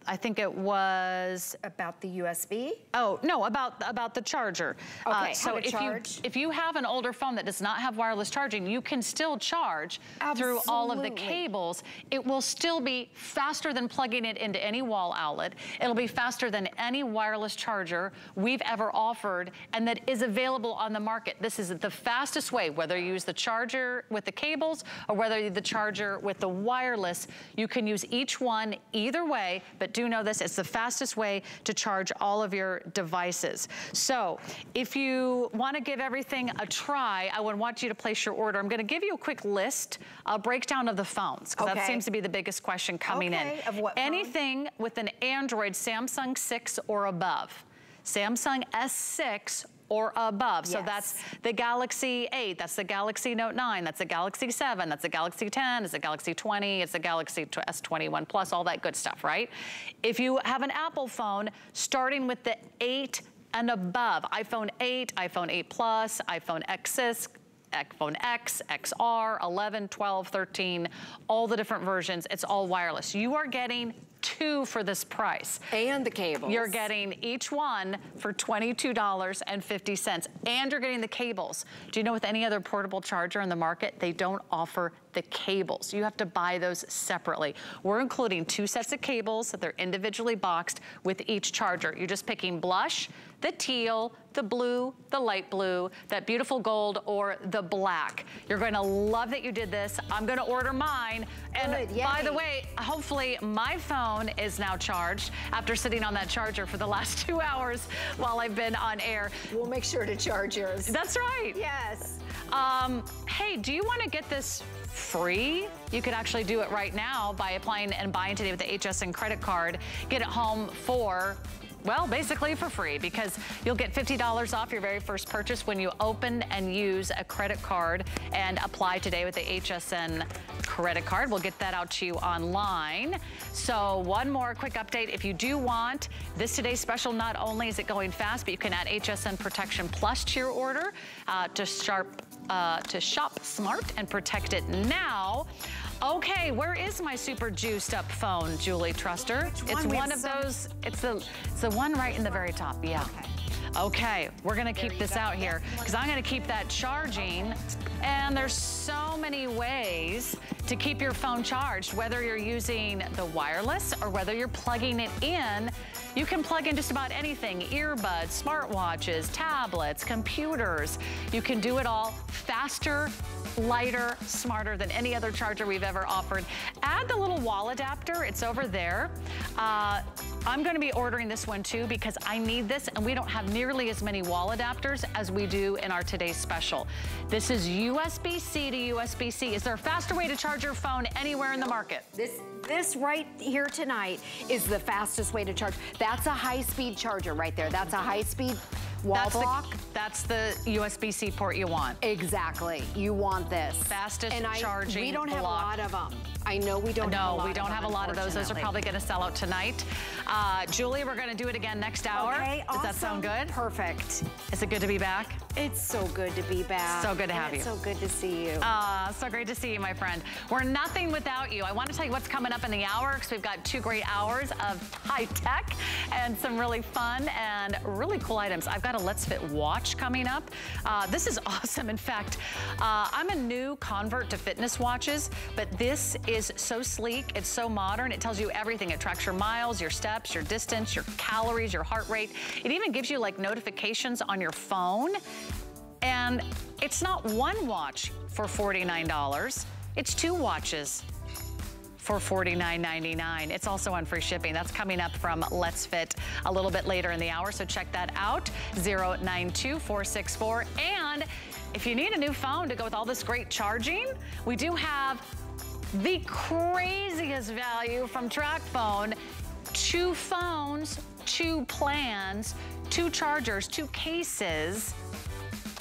[SPEAKER 1] I think it was
[SPEAKER 2] About the USB?
[SPEAKER 1] Oh, no, about about the charger. Uh,
[SPEAKER 2] Okay,
[SPEAKER 1] so
[SPEAKER 2] how to
[SPEAKER 1] if
[SPEAKER 2] charge.
[SPEAKER 1] you if you have an older phone that does not have wireless charging, you can still charge through all of the
[SPEAKER 2] Absolutely.
[SPEAKER 1] cables. It will still be faster than plugging it into any wall outlet. It'll be faster than any wireless charger we've ever offered and that is available on the market. This is the fastest way, whether you use the charger with the cables or whether you the charger with the wireless, you can use each one either way, but do know this, it's the fastest way to charge all of your devices. So if you wanna give everything a try, I would want you to place your order. I'm gonna give you a quick list, a breakdown of the phones, because that seems to be the biggest question coming
[SPEAKER 2] Okay,
[SPEAKER 1] in.
[SPEAKER 2] of what phone?
[SPEAKER 1] Anything with an Android Samsung 6 or above. Samsung S6 or above. So that's the Galaxy 8, that's the Galaxy Note 9, that's the Galaxy 7, that's the Galaxy 10, it's the Galaxy 20, it's the Galaxy S21 Plus, all that good stuff, right? If you have an Apple phone, starting with the 8 and above, iPhone 8, iPhone 8 Plus, iPhone XS, iPhone X, XR, 11, 12, 13, all the different versions, it's all wireless. You are getting two for this price.
[SPEAKER 2] And the cables.
[SPEAKER 1] You're getting each one for $22.50 and you're getting the cables. Do you know with any other portable charger in the market, they don't offer the cables. You have to buy those separately. We're including two sets of cables that they're individually boxed with each charger. You're just picking blush, the teal, the blue, the light blue, that beautiful gold, or the black. You're gonna love that you did this. I'm gonna order mine. And
[SPEAKER 2] Good,
[SPEAKER 1] by the way, hopefully my phone is now charged after sitting on that charger for the last two hours while I've been on air.
[SPEAKER 2] We'll make sure to charge yours.
[SPEAKER 1] That's right.
[SPEAKER 2] Yes.
[SPEAKER 1] Um, hey, do you want to get this free? You could actually do it right now by applying and buying today with the HSN credit card. Get it home for well, basically for free because you'll get $50 off your very first purchase when you open and use a credit card and apply today with the HSN credit card. We'll get that out to you online. So one more quick update. If you do want this today's special, not only is it going fast, but you can add HSN Protection Plus to your order uh, to sharp uh, to shop smart and protect it now. Okay, where is my super juiced up phone, Julie Truster? It's one of those, it's the, it's the one right in the very top, yeah. Okay. Okay, we're gonna keep this out here because I'm gonna keep that charging. And there's so many ways to keep your phone charged, whether you're using the wireless or whether you're plugging it in. You can plug in just about anything, earbuds, smartwatches, tablets, computers. You can do it all faster, lighter, smarter than any other charger we've ever offered. Add the little wall adapter, it's over there. Uh, I'm gonna be ordering this one too because I need this and we don't have nearly as many wall adapters as we do in our today's special. This is USB-C to USB-C. Is there a faster way to charge your phone anywhere in the market?
[SPEAKER 2] This this right here tonight is the fastest way to charge. That's a high-speed charger right there. That's a high-speed wall
[SPEAKER 1] that's
[SPEAKER 2] block.
[SPEAKER 1] The, that's the USB-C port you want.
[SPEAKER 2] Exactly. You want this.
[SPEAKER 1] Fastest and I, charging
[SPEAKER 2] We don't
[SPEAKER 1] block.
[SPEAKER 2] have a lot of them. I know we don't
[SPEAKER 1] no,
[SPEAKER 2] we
[SPEAKER 1] don't have a lot of those. Those are probably going to sell out tonight. Uh, Julie, we're going to do it again next hour.
[SPEAKER 2] Okay,
[SPEAKER 1] Does that sound good?
[SPEAKER 2] Perfect.
[SPEAKER 1] Is it good to be back?
[SPEAKER 2] It's so good to be back.
[SPEAKER 1] So good to have
[SPEAKER 2] it's
[SPEAKER 1] you.
[SPEAKER 2] so good to see you.
[SPEAKER 1] Uh, so great to see you, my friend. We're nothing without you. I want to tell you what's coming up in the hour because we've got two great hours of high tech and some really fun and really cool items. I've got a Let's Fit watch coming up. Uh, this is awesome. In fact, uh, I'm a new convert to fitness watches, but this is so sleek it's so modern. It tells you everything. It tracks your miles, your steps, your distance, your calories, your heart rate. It even gives you like notifications on your phone. And it's not one watch for $49. It's two watches for $49.99. It's also on free shipping. That's coming up from Let's Fit a little bit later in the hour, so check that out, 092464. And if you need a new phone to go with all this great charging, we do have the craziest value from TracFone. Two phones, two plans, two chargers, two cases.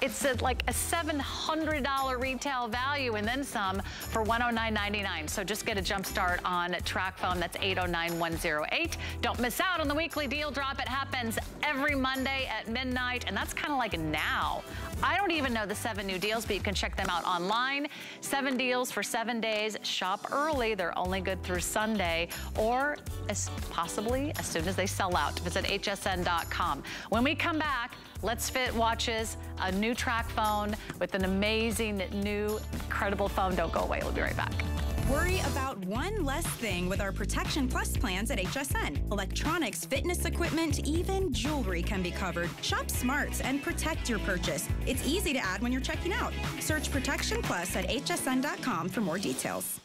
[SPEAKER 1] It's a, like a $700 retail value and then some for $109.99. So just get a jump start on TracFone. That's 809108. Don't miss out on the weekly deal drop. It happens every Monday at midnight. And that's kind of like now. I don't even know the seven new deals, but you can check them out online. Seven deals for seven days. Shop early. They're only good through Sunday or as possibly as soon as they sell out. Visit hsn.com. When we come back, Let's Fit watches, a new TracFone with an amazing new incredible phone. Don't go away. We'll be right back.
[SPEAKER 3] Worry about one less thing with our Protection Plus plans at HSN. Electronics, fitness equipment, even jewelry can be covered. Shop smart and protect your purchase. It's easy to add when you're checking out. Search Protection Plus at hsn.com for more details.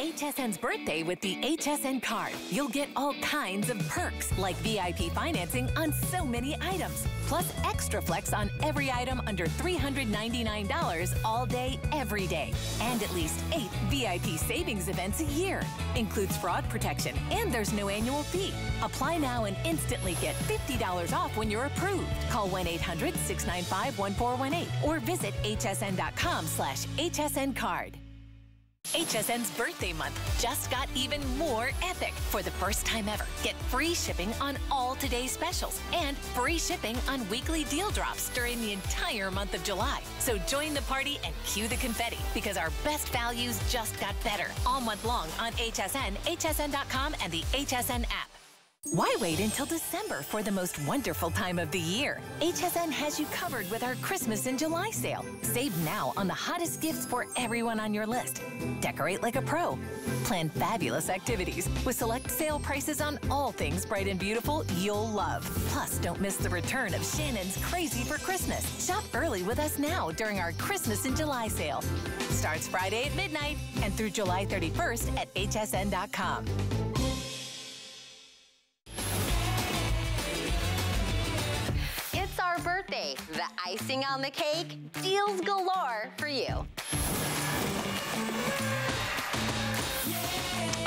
[SPEAKER 4] HSN's birthday with the HSN card. You'll get all kinds of perks like VIP financing on so many items, plus extra flex on every item under $399 all day, every day, and at least eight VIP savings events a year. Includes fraud protection, and there's no annual fee. Apply now and instantly get $50 off when you're approved. Call 1-800-695-1418 or visit hsn.com slash hsn card. HSN's birthday month just got even more epic. For the first time ever, get free shipping on all today's specials and free shipping on weekly deal drops during the entire month of July. So join the party and cue the confetti because our best values just got better all month long on HSN, hsn.com, and the HSN app. Why wait until December for the most wonderful time of the year? HSN has you covered with our Christmas in July sale. Save now on the hottest gifts for everyone on your list. Decorate like a pro. Plan fabulous activities with select sale prices on all things bright and beautiful you'll love. Plus, don't miss the return of Shannon's Crazy for Christmas. Shop early with us now during our Christmas in July sale. Starts Friday at midnight and through July 31st at hsn.com.
[SPEAKER 5] birthday. The icing on the cake, deals galore for you.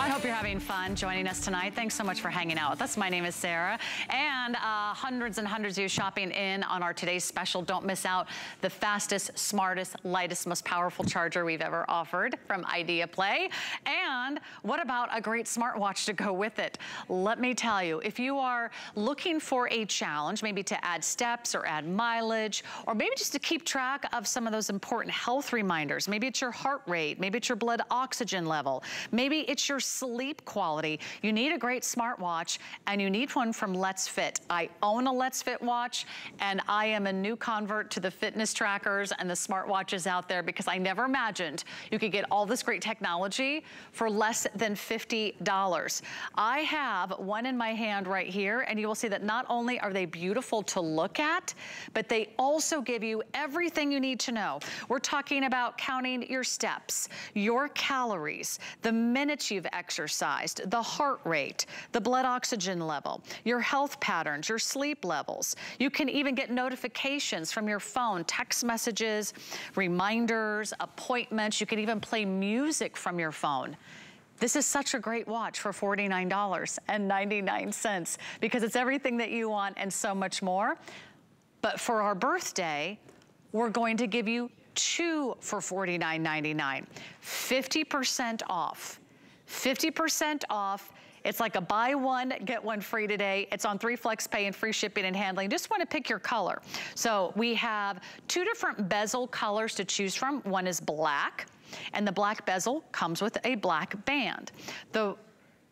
[SPEAKER 1] I hope you're having fun joining us tonight. Thanks so much for hanging out with us. My name is Sarah, and uh, hundreds and hundreds of you shopping in on our today's special. Don't miss out the fastest, smartest, lightest, most powerful charger we've ever offered from Idea Play. And what about a great smartwatch to go with it? Let me tell you, if you are looking for a challenge, maybe to add steps or add mileage, or maybe just to keep track of some of those important health reminders, maybe it's your heart rate, maybe it's your blood oxygen level, maybe it's your sleep quality. You need a great smartwatch and you need one from Let's Fit. I own a Let's Fit watch and I am a new convert to the fitness trackers and the smartwatches out there because I never imagined you could get all this great technology for less than $50. I have one in my hand right here and you will see that not only are they beautiful to look at, but they also give you everything you need to know. We're talking about counting your steps, your calories, the minutes you've the heart rate, the blood oxygen level, your health patterns, your sleep levels. You can even get notifications from your phone, text messages, reminders, appointments. You can even play music from your phone. This is such a great watch for $49.99 because it's everything that you want and so much more. But for our birthday, we're going to give you two for $49.99. 50% off. 50% off. It's like a buy one, get one free today. It's on three flex pay and free shipping and handling. Just wanna pick your color. So we have two different bezel colors to choose from. One is black, and the black bezel comes with a black band. The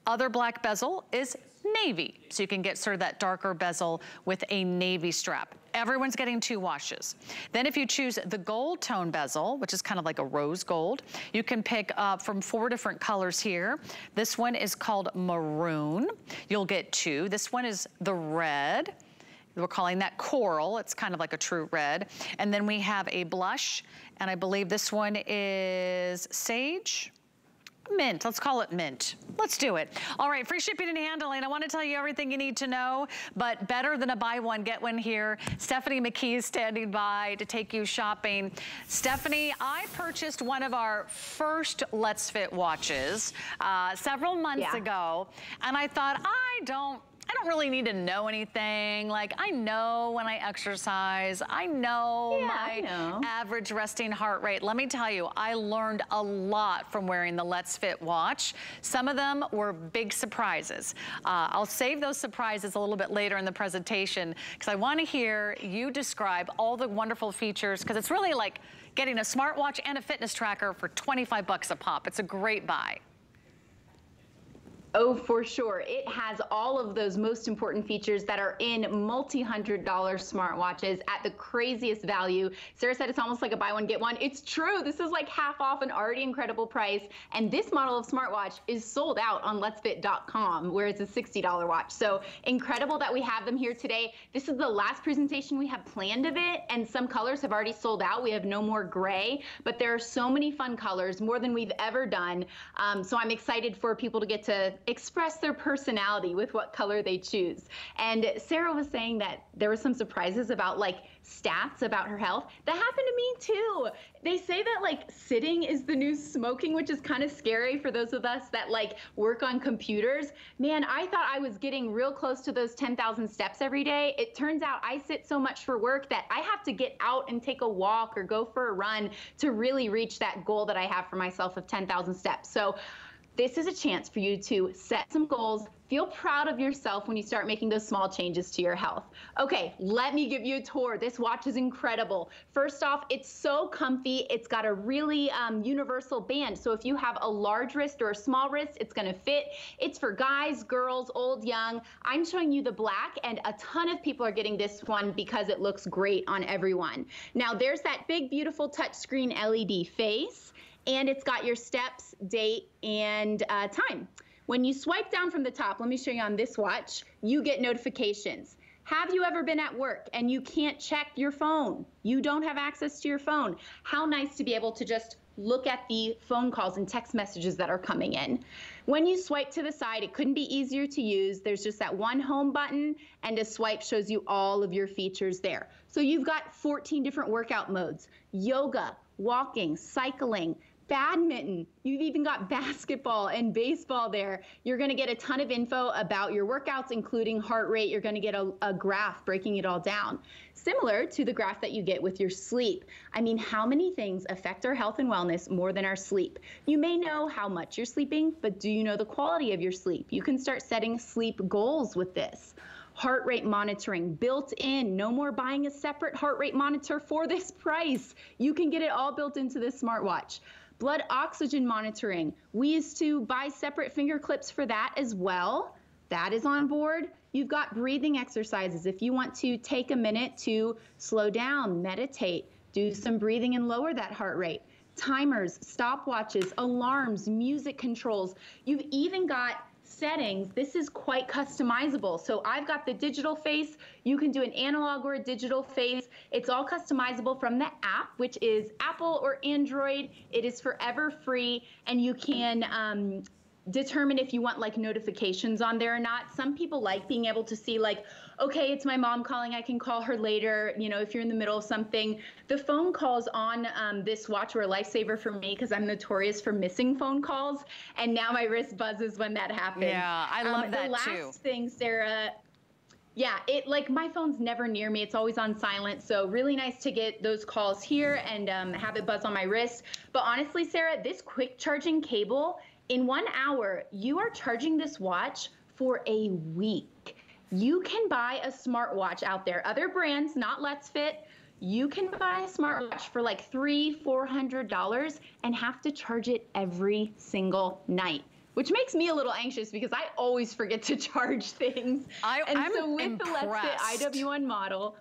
[SPEAKER 1] other black bezel is navy. So you can get sort of that darker bezel with a navy strap. Everyone's getting two washes. Then if you choose the gold tone bezel, which is kind of like a rose gold, you can pick from four different colors here. This one is called maroon. You'll get two. This one is the red. We're calling that coral. It's kind of like a true red. And then we have a blush, and I believe this one is sage mint. Let's call it mint. Let's do it. All right, free shipping and handling. I want to tell you everything you need to know, but better than a buy one, get one here. Stephanie McKee is standing by to take you shopping. Stephanie, I purchased one of our first Let's Fit watches uh, several months yeah. ago, and I thought, I don't I don't really need to know anything. Like I know when I exercise, I know yeah, my I know. average resting heart rate. Let me tell you, I learned a lot from wearing the Let's Fit watch. Some of them were big surprises. Uh, I'll save those surprises a little bit later in the presentation because I want to hear you describe all the wonderful features because it's really like getting a smartwatch and a fitness tracker for 25 bucks a pop. It's a great buy.
[SPEAKER 6] Oh, for sure. It has all of those most important features that are in multi-hundred dollar smartwatches at the craziest value. Sarah said it's almost like a buy one, get one. It's true. This is like half off an already incredible price. And this model of smartwatch is sold out on letsfit.com where it's a $60 watch. So incredible that we have them here today. This is the last presentation we have planned of it. And some colors have already sold out. We have no more gray, but there are so many fun colors, more than we've ever done. Um, so I'm excited for people to get to express their personality with what color they choose. And Sarah was saying that there were some surprises about like stats about her health. That happened to me too. They say that like sitting is the new smoking, which is kind of scary for those of us that like work on computers. Man, I thought I was getting real close to those 10,000 steps every day. It turns out I sit so much for work that I have to get out and take a walk or go for a run to really reach that goal that I have for myself of 10,000 steps. So this is a chance for you to set some goals, feel proud of yourself when you start making those small changes to your health. Okay, let me give you a tour. This watch is incredible. First off, it's so comfy. It's got a really um, universal band. So if you have a large wrist or a small wrist, it's gonna fit. It's for guys, girls, old, young. I'm showing you the black and a ton of people are getting this one because it looks great on everyone. Now there's that big, beautiful touchscreen LED face and it's got your steps, date, and uh, time. When you swipe down from the top, let me show you on this watch, you get notifications. Have you ever been at work and you can't check your phone? You don't have access to your phone. How nice to be able to just look at the phone calls and text messages that are coming in. When you swipe to the side, it couldn't be easier to use. There's just that one home button and a swipe shows you all of your features there. So you've got 14 different workout modes, yoga, walking, cycling, badminton. You've even got basketball and baseball there. You're going to get a ton of info about your workouts, including heart rate. You're going to get a, a, graph breaking it all down, similar to the graph that you get with your sleep. I mean, how many things affect our health and wellness more than our sleep? You may know how much you're sleeping, but do you know the quality of your sleep? You can start setting sleep goals with this heart rate monitoring built in. No more buying a separate heart rate monitor for this price. You can get it all built into this smartwatch. Blood oxygen monitoring. We used to buy separate finger clips for that as well. That is on board. You've got breathing exercises. If you want to take a minute to slow down, meditate, do some breathing and lower that heart rate. Timers, stopwatches, alarms, music controls. You've even got settings, this is quite customizable. So I've got the digital face. You can do an analog or a digital face. It's all customizable from the app, which is Apple or Android. It is forever free, and you can um, determine if you want like notifications on there or not. Some people like being able to see like, okay, it's my mom calling. I can call her later. You know, if you're in the middle of something, the phone calls on um, this watch were a lifesaver for me because I'm notorious for missing phone calls, and now my wrist buzzes when that happens.
[SPEAKER 1] Yeah, I love
[SPEAKER 6] um,
[SPEAKER 1] that
[SPEAKER 6] the last
[SPEAKER 1] too.
[SPEAKER 6] thing, Sarah. Yeah, it like my phone's never near me. It's always on silent. So really nice to get those calls here and um, have it buzz on my wrist. But honestly, Sarah, this quick charging cable in one hour, you are charging this watch for a week. You can buy a smartwatch out there. Other brands, not Let's Fit, you can buy a smartwatch for like three, four hundred dollars and have to charge it every single night. Which makes me a little anxious because I always forget to charge things.
[SPEAKER 1] I,
[SPEAKER 6] and
[SPEAKER 1] I'm
[SPEAKER 6] so with
[SPEAKER 1] impressed.
[SPEAKER 6] the Let's Fit IW1 model,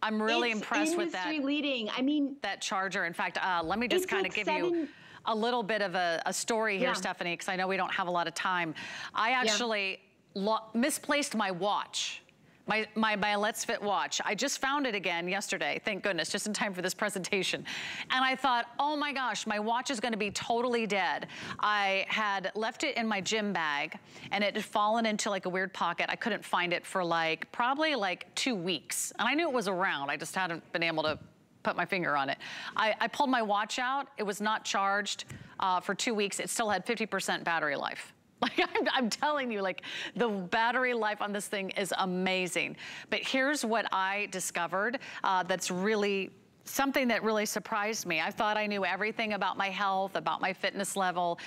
[SPEAKER 1] I'm really
[SPEAKER 6] it's
[SPEAKER 1] impressed with that.
[SPEAKER 6] Industry leading. I mean,
[SPEAKER 1] that charger. In fact, uh, let me just kind of
[SPEAKER 6] like
[SPEAKER 1] give you
[SPEAKER 6] seven-
[SPEAKER 1] a little bit of a, a story here,
[SPEAKER 6] Yeah.
[SPEAKER 1] Stephanie, because I know we don't have a lot of time. I actually lo- misplaced my watch. My, my, my Let's Fit watch. I just found it again yesterday, thank goodness, just in time for this presentation. And I thought, oh my gosh, my watch is gonna be totally dead. I had left it in my gym bag and it had fallen into like a weird pocket. I couldn't find it for like, probably like two weeks. And I knew it was around, I just hadn't been able to put my finger on it. I, I pulled my watch out. It was not charged uh, for two weeks. It still had 50% battery life. Like I'm, I'm telling you, like the battery life on this thing is amazing. But here's what I discovered uh, that's really something that really surprised me. I thought I knew everything about my health, about my fitness level.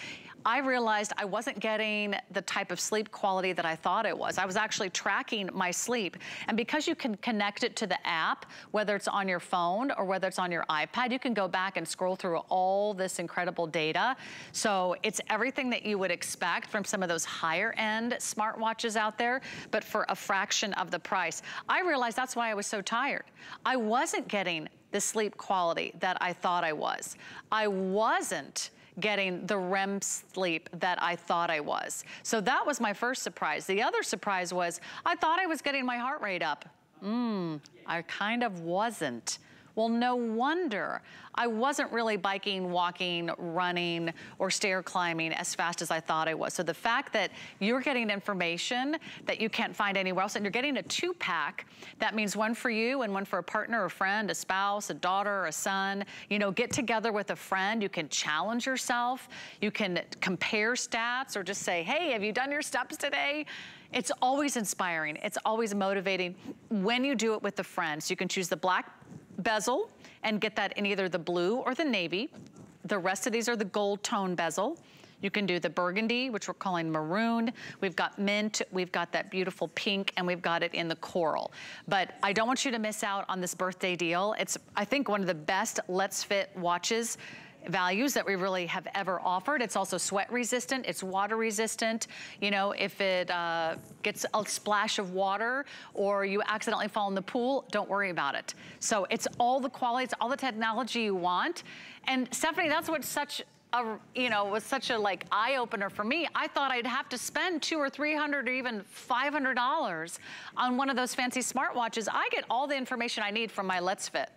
[SPEAKER 1] I realized I wasn't getting the type of sleep quality that I thought it was. I was actually tracking my sleep. And because you can connect it to the app, whether it's on your phone or whether it's on your iPad, you can go back and scroll through all this incredible data. So it's everything that you would expect from some of those higher end smartwatches out there, but for a fraction of the price. I realized that's why I was so tired. I wasn't getting the sleep quality that I thought I was. I wasn't getting the REM sleep that I thought I was. So that was my first surprise. The other surprise was I thought I was getting my heart rate up. Mmm, I kind of wasn't. Well, no wonder I wasn't really biking, walking, running, or stair climbing as fast as I thought I was. So the fact that you're getting information that you can't find anywhere else, and you're getting a two pack, that means one for you and one for a partner, a friend, a spouse, a daughter, a son. You know, get together with a friend. You can challenge yourself. You can compare stats or just say, hey, have you done your steps today? It's always inspiring. It's always motivating when you do it with a friend. So you can choose the black bezel and get that in either the blue or the navy. The rest of these are the gold tone bezel. You can do the burgundy, which we're calling maroon. We've got mint, we've got that beautiful pink, and we've got it in the coral. But I don't want you to miss out on this birthday deal. It's, I think, one of the best Let's Fit watches values that we really have ever offered. It's also sweat resistant, it's water resistant. You know, if it uh, gets a splash of water or you accidentally fall in the pool, don't worry about it. So it's all the quality, it's all the technology you want. And Stephanie, that's what's such a, you know, was such a like eye opener for me. I thought I'd have to spend two or three hundred or even five hundred dollars on one of those fancy smartwatches. I get all the information I need from my Let's Fit.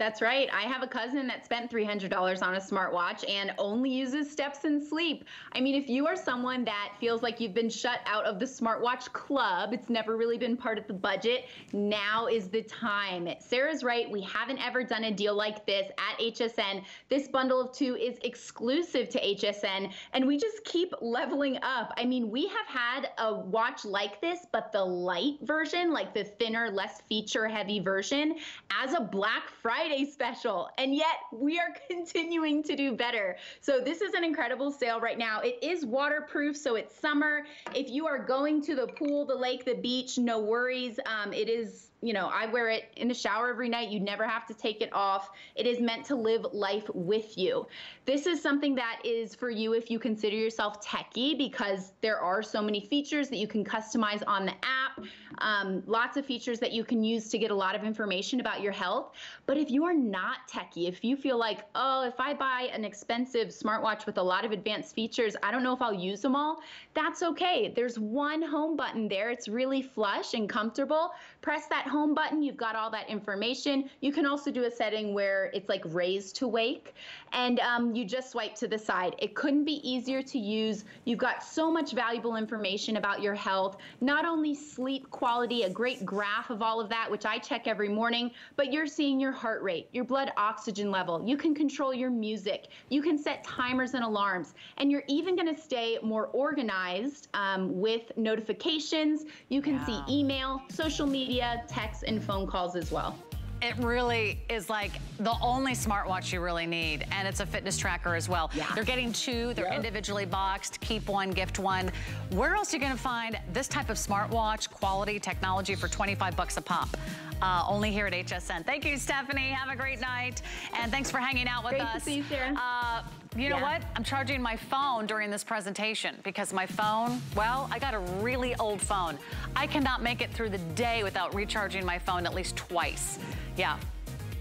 [SPEAKER 6] That's right. I have a cousin that spent $300 on a smartwatch and only uses steps and sleep. I mean, if you are someone that feels like you've been shut out of the smartwatch club, it's never really been part of the budget, now is the time. Sarah's right. We haven't ever done a deal like this at HSN. This bundle of two is exclusive to HSN, and we just keep leveling up. I mean, we have had a watch like this, but the light version, like the thinner, less feature heavy version, as a Black Friday Friday special, and yet we are continuing to do better. So this is an incredible sale right now. It is waterproof, so it's summer. If you are going to the pool, the lake, the beach, no worries. Um, it is you know, I wear it in the shower every night. You never have to take it off. It is meant to live life with you. This is something that is for you if you consider yourself techie because there are so many features that you can customize on the app. Um, lots of features that you can use to get a lot of information about your health. But if you are not techie, if you feel like, oh, if I buy an expensive smartwatch with a lot of advanced features, I don't know if I'll use them all, that's okay. There's one home button there. It's really flush and comfortable. Press that home button, you've got all that information. You can also do a setting where it's like raised to wake and um, you just swipe to the side. It couldn't be easier to use. You've got so much valuable information about your health, not only sleep quality, a great graph of all of that, which I check every morning, but you're seeing your heart rate, your blood oxygen level. You can control your music. You can set timers and alarms, and you're even going to stay more organized um, with notifications. You can yeah. see email, social media, texts, and phone calls as well.
[SPEAKER 1] It really is like the only smartwatch you really need. And it's a fitness tracker as well. Yeah. They're getting two, they're yep. individually boxed, keep one, gift one. Where else are you gonna find this type of smartwatch quality technology for 25 bucks a pop? Uh, only here at HSN. Thank you, Stephanie. Have a great night. And thanks for hanging out with
[SPEAKER 6] great
[SPEAKER 1] us.
[SPEAKER 6] To see you, Sarah. Uh,
[SPEAKER 1] you know what? I'm charging my phone during this presentation because my phone, well, I got a really old phone. I cannot make it through the day without recharging my phone at least twice. Yeah.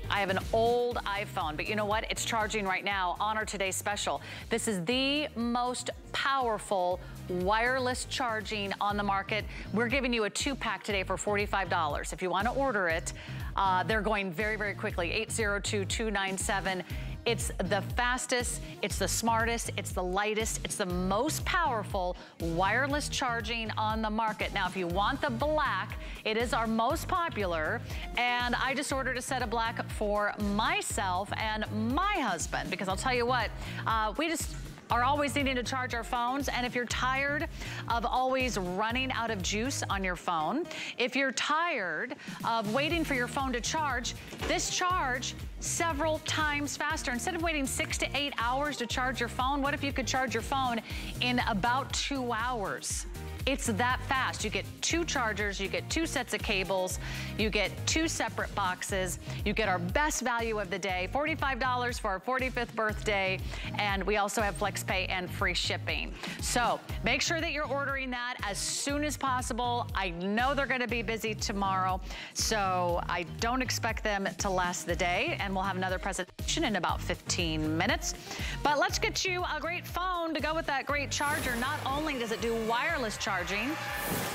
[SPEAKER 1] I have an old iPhone, but you know what? It's charging right now on our today's special. This is the most powerful wireless charging on the market. We're giving you a two pack today for $45. If you wanna order it, uh, they're going very, very quickly. 802-297 it's the fastest, it's the smartest, it's the lightest, it's the most powerful wireless charging on the market. Now, if you want the black, it is our most popular, and I just ordered a set of black for myself and my husband, because I'll tell you what, uh, we just, are always needing to charge our phones. And if you're tired of always running out of juice on your phone, if you're tired of waiting for your phone to charge, this charge several times faster. Instead of waiting six to eight hours to charge your phone, what if you could charge your phone in about two hours? It's that fast. You get two chargers, you get two sets of cables, you get two separate boxes, you get our best value of the day, $45 for our 45th birthday, and we also have FlexPay and free shipping. So make sure that you're ordering that as soon as possible. I know they're gonna be busy tomorrow, so I don't expect them to last the day, and we'll have another presentation in about 15 minutes. But let's get you a great phone to go with that great charger. Not only does it do wireless charging, charging.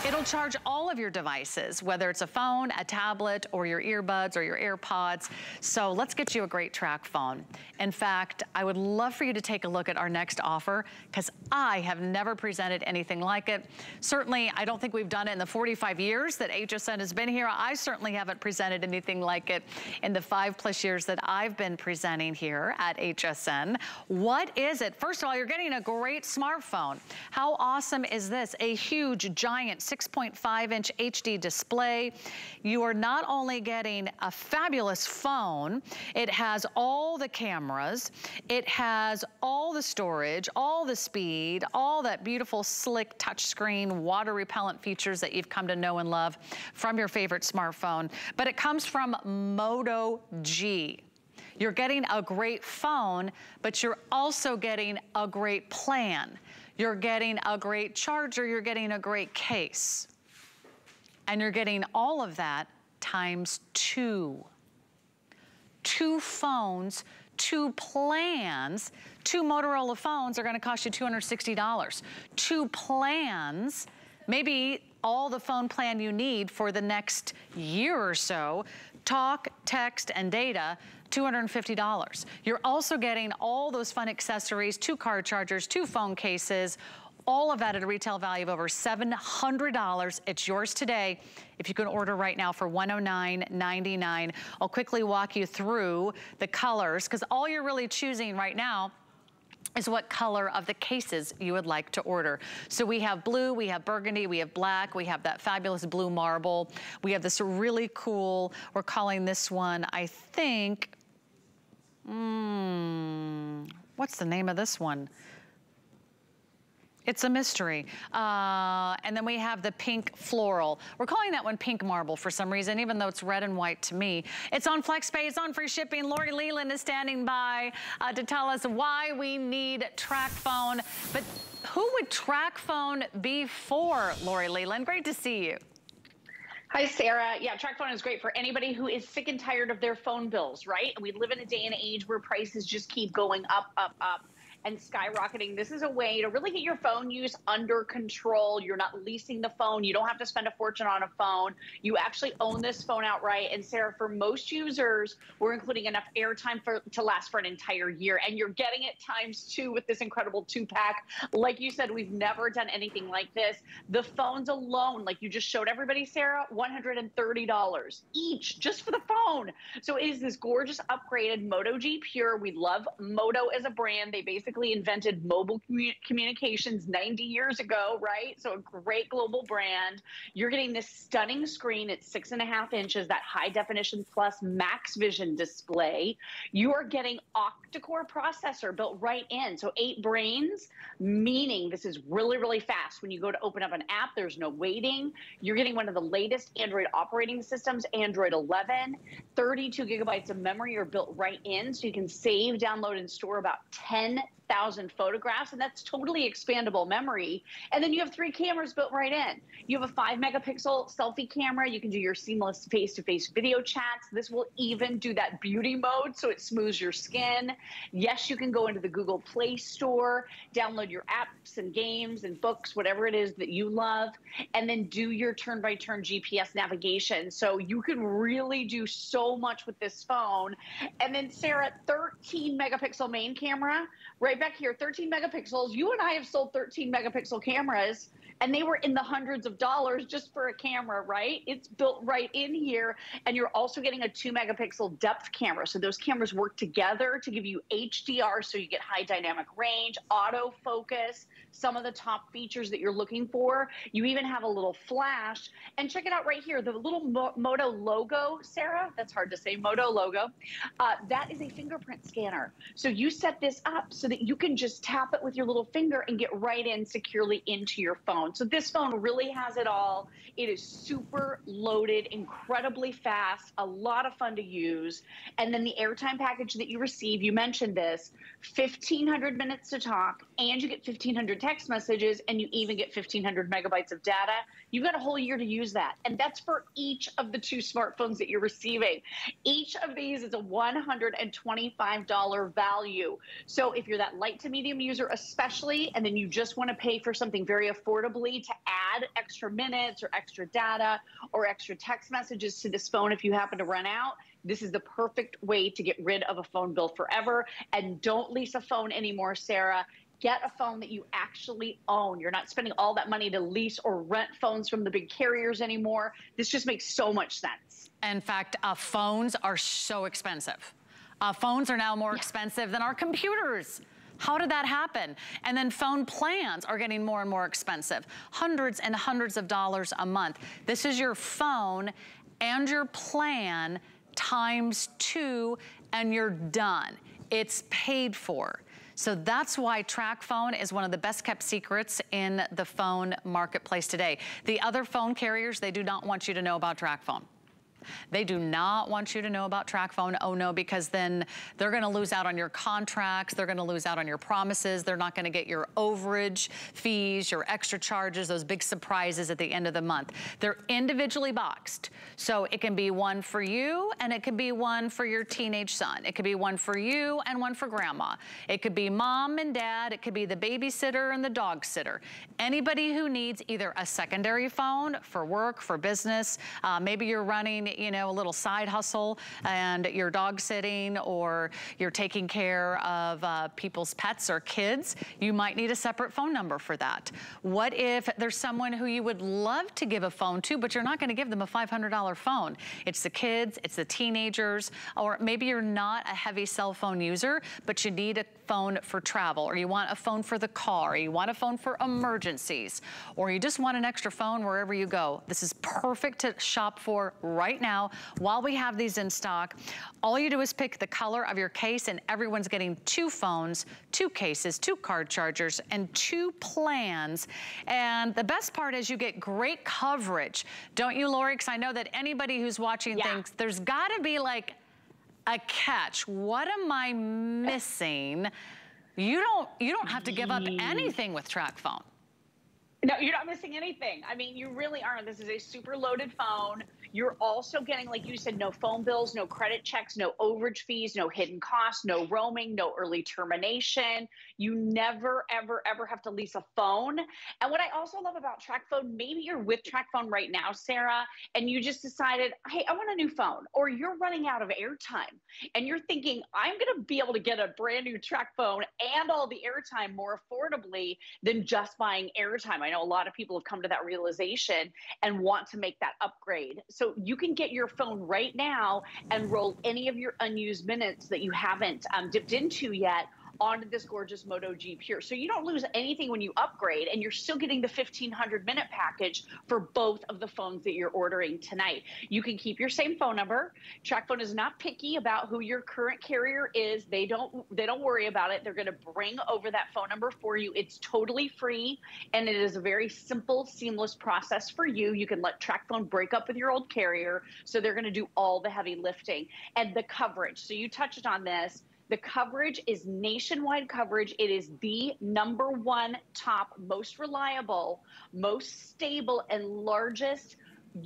[SPEAKER 1] It'll charge all of your devices, whether it's a phone, a tablet, or your earbuds or your AirPods. So let's get you a great TracFone. In fact, I would love for you to take a look at our next offer because I have never presented anything like it. Certainly, I don't think we've done it in the 45 years that HSN has been here. I certainly haven't presented anything like it in the five plus years that I've been presenting here at HSN. What is it? First of all, you're getting a great smartphone. How awesome is this? A huge, giant 6.5 inch HD display. You are not only getting a fabulous phone, it has all the cameras, it has all the storage, all the speed, all that beautiful slick touchscreen water repellent features that you've come to know and love from your favorite smartphone. But it comes from Moto G. You're getting a great phone, but you're also getting a great plan. You're getting a great charger, you're getting a great case. And you're getting all of that times two. Two phones, two plans, two Motorola phones are gonna cost you $260. Two plans, maybe all the phone plan you need for the next year or so, talk, text, and data, $250. You're also getting all those fun accessories, two car chargers, two phone cases, all of that at a retail value of over $700. It's yours today if you can order right now for $109.99. I'll quickly walk you through the colors because all you're really choosing right now is what color of the cases you would like to order. So we have blue, we have burgundy, we have black, we have that fabulous blue marble. We have this really cool, we're calling this one, I think, hmm, what's the name of this one? It's a mystery. Uh, and then we have the pink floral. We're calling that one pink marble for some reason, even though it's red and white to me. It's on FlexPay, it's on free shipping. Lori Leland is standing by uh, to tell us why we need TracFone. But who would TracFone be for, Lori Leland? Great to see you.
[SPEAKER 7] Hi, Sarah. Yeah, TracFone is great for anybody who is sick and tired of their phone bills, right? And we live in a day and age where prices just keep going up, up, up and skyrocketing. This is a way to really get your phone use under control. You're not leasing the phone. You don't have to spend a fortune on a phone. You actually own this phone outright. And Sarah, for most users, we're including enough airtime for to last for an entire year. And you're getting it times two with this incredible two pack. Like you said, we've never done anything like this. The phones alone, like you just showed everybody, Sarah, $130 each just for the phone. So it is this gorgeous upgraded Moto G Pure. We love Moto as a brand. They basically basically invented mobile commu- communications 90 years ago, right? So a great global brand. You're getting this stunning screen. It's six and a half inches, that high definition plus max vision display. You are getting octa-core processor built right in. So eight brains, meaning this is really, really fast. When you go to open up an app, there's no waiting. You're getting one of the latest Android operating systems, Android 11. 32 gigabytes of memory are built right in, so you can save, download, and store about 10 thousand photographs, and that's totally expandable memory. And then you have three cameras built right in. You have a five megapixel selfie camera. You can do your seamless face-to-face video chats. This will even do that beauty mode, so it smooths your skin. Yes, you can go into the Google Play Store, download your apps and games and books, whatever it is that you love, and then do your turn-by-turn -turn GPS navigation. So you can really do so much with this phone. And then Sarah, 13 megapixel main camera, right? right back here, 13 megapixels. You and I have sold 13 megapixel cameras and they were in the hundreds of dollars just for a camera, right? It's built right in here. And you're also getting a two megapixel depth camera. So those cameras work together to give you HDR so you get high dynamic range, autofocus, some of the top features that you're looking for. You even have a little flash. And check it out right here, the little Mo Moto logo, Sarah, that's hard to say, Moto logo, uh, that is a fingerprint scanner. So you set this up so that you can just tap it with your little finger and get right in securely into your phone. So this phone really has it all. It is super loaded, incredibly fast, a lot of fun to use. And then the airtime package that you receive, you mentioned this, 1,500 minutes to talk, and you get 1,500 text messages, and you even get 1,500 megabytes of data. You've got a whole year to use that. And that's for each of the two smartphones that you're receiving. Each of these is a $125 value. So if you're that light to medium user, especially, and then you just want to pay for something very affordably to add extra minutes or extra data or extra text messages to this phone if you happen to run out, this is the perfect way to get rid of a phone bill forever. And don't lease a phone anymore, Sarah get a phone that you actually own. You're not spending all that money to lease or rent phones from the big carriers anymore. This just makes so much sense.
[SPEAKER 1] In fact, uh, phones are so expensive. Uh, phones are now more yeah. expensive than our computers. How did that happen? And then phone plans are getting more and more expensive. Hundreds and hundreds of dollars a month. This is your phone and your plan times two and you're done. It's paid for. So that's why TracFone is one of the best kept secrets in the phone marketplace today. The other phone carriers, they do not want you to know about TracFone. They do not want you to know about TracFone. Oh no, because then they're gonna lose out on your contracts. They're gonna lose out on your promises. They're not gonna get your overage fees, your extra charges, those big surprises at the end of the month. They're individually boxed. So it can be one for you and it could be one for your teenage son. It could be one for you and one for grandma. It could be mom and dad. It could be the babysitter and the dog sitter. Anybody who needs either a secondary phone for work, for business, uh, maybe you're running you know, a little side hustle and you're dog sitting or you're taking care of uh, people's pets or kids, you might need a separate phone number for that. What if there's someone who you would love to give a phone to, but you're not gonna give them a $500 phone? It's the kids, it's the teenagers, or maybe you're not a heavy cell phone user, but you need a phone for travel, or you want a phone for the car, or you want a phone for emergencies, or you just want an extra phone wherever you go. This is perfect to shop for right now while we have these in stock. All you do is pick the color of your case and everyone's getting two phones, two cases, two card chargers, and two plans. And the best part is you get great coverage. Don't you, Lori? Because I know that anybody who's watching yeah. thinks there's gotta be like a catch. What am I missing? You don't, you don't have to give up anything with TracFone.
[SPEAKER 7] No, you're not missing anything. I mean, you really aren't. This is a super loaded phone. You're also getting, like you said, no phone bills, no credit checks, no overage fees, no hidden costs, no roaming, no early termination. You never, ever, ever have to lease a phone. And what I also love about TracFone, maybe you're with TracFone right now, Sarah, and you just decided, hey, I want a new phone, or you're running out of airtime, and you're thinking, I'm going to be able to get a brand new TracFone and all the airtime more affordably than just buying airtime. I know a lot of people have come to that realization and want to make that upgrade. So so you can get your phone right now and roll any of your unused minutes that you haven't um, dipped into yet onto this gorgeous Moto G Pure. So you don't lose anything when you upgrade and you're still getting the 1500 minute package for both of the phones that you're ordering tonight. You can keep your same phone number. TracFone is not picky about who your current carrier is. They don't they don't worry about it. They're going to bring over that phone number for you. It's totally free and it is a very simple seamless process for you. You can let TracFone break up with your old carrier so they're going to do all the heavy lifting and the coverage. So you touched on this the coverage is nationwide coverage. It is the number one top, most reliable, most stable, and largest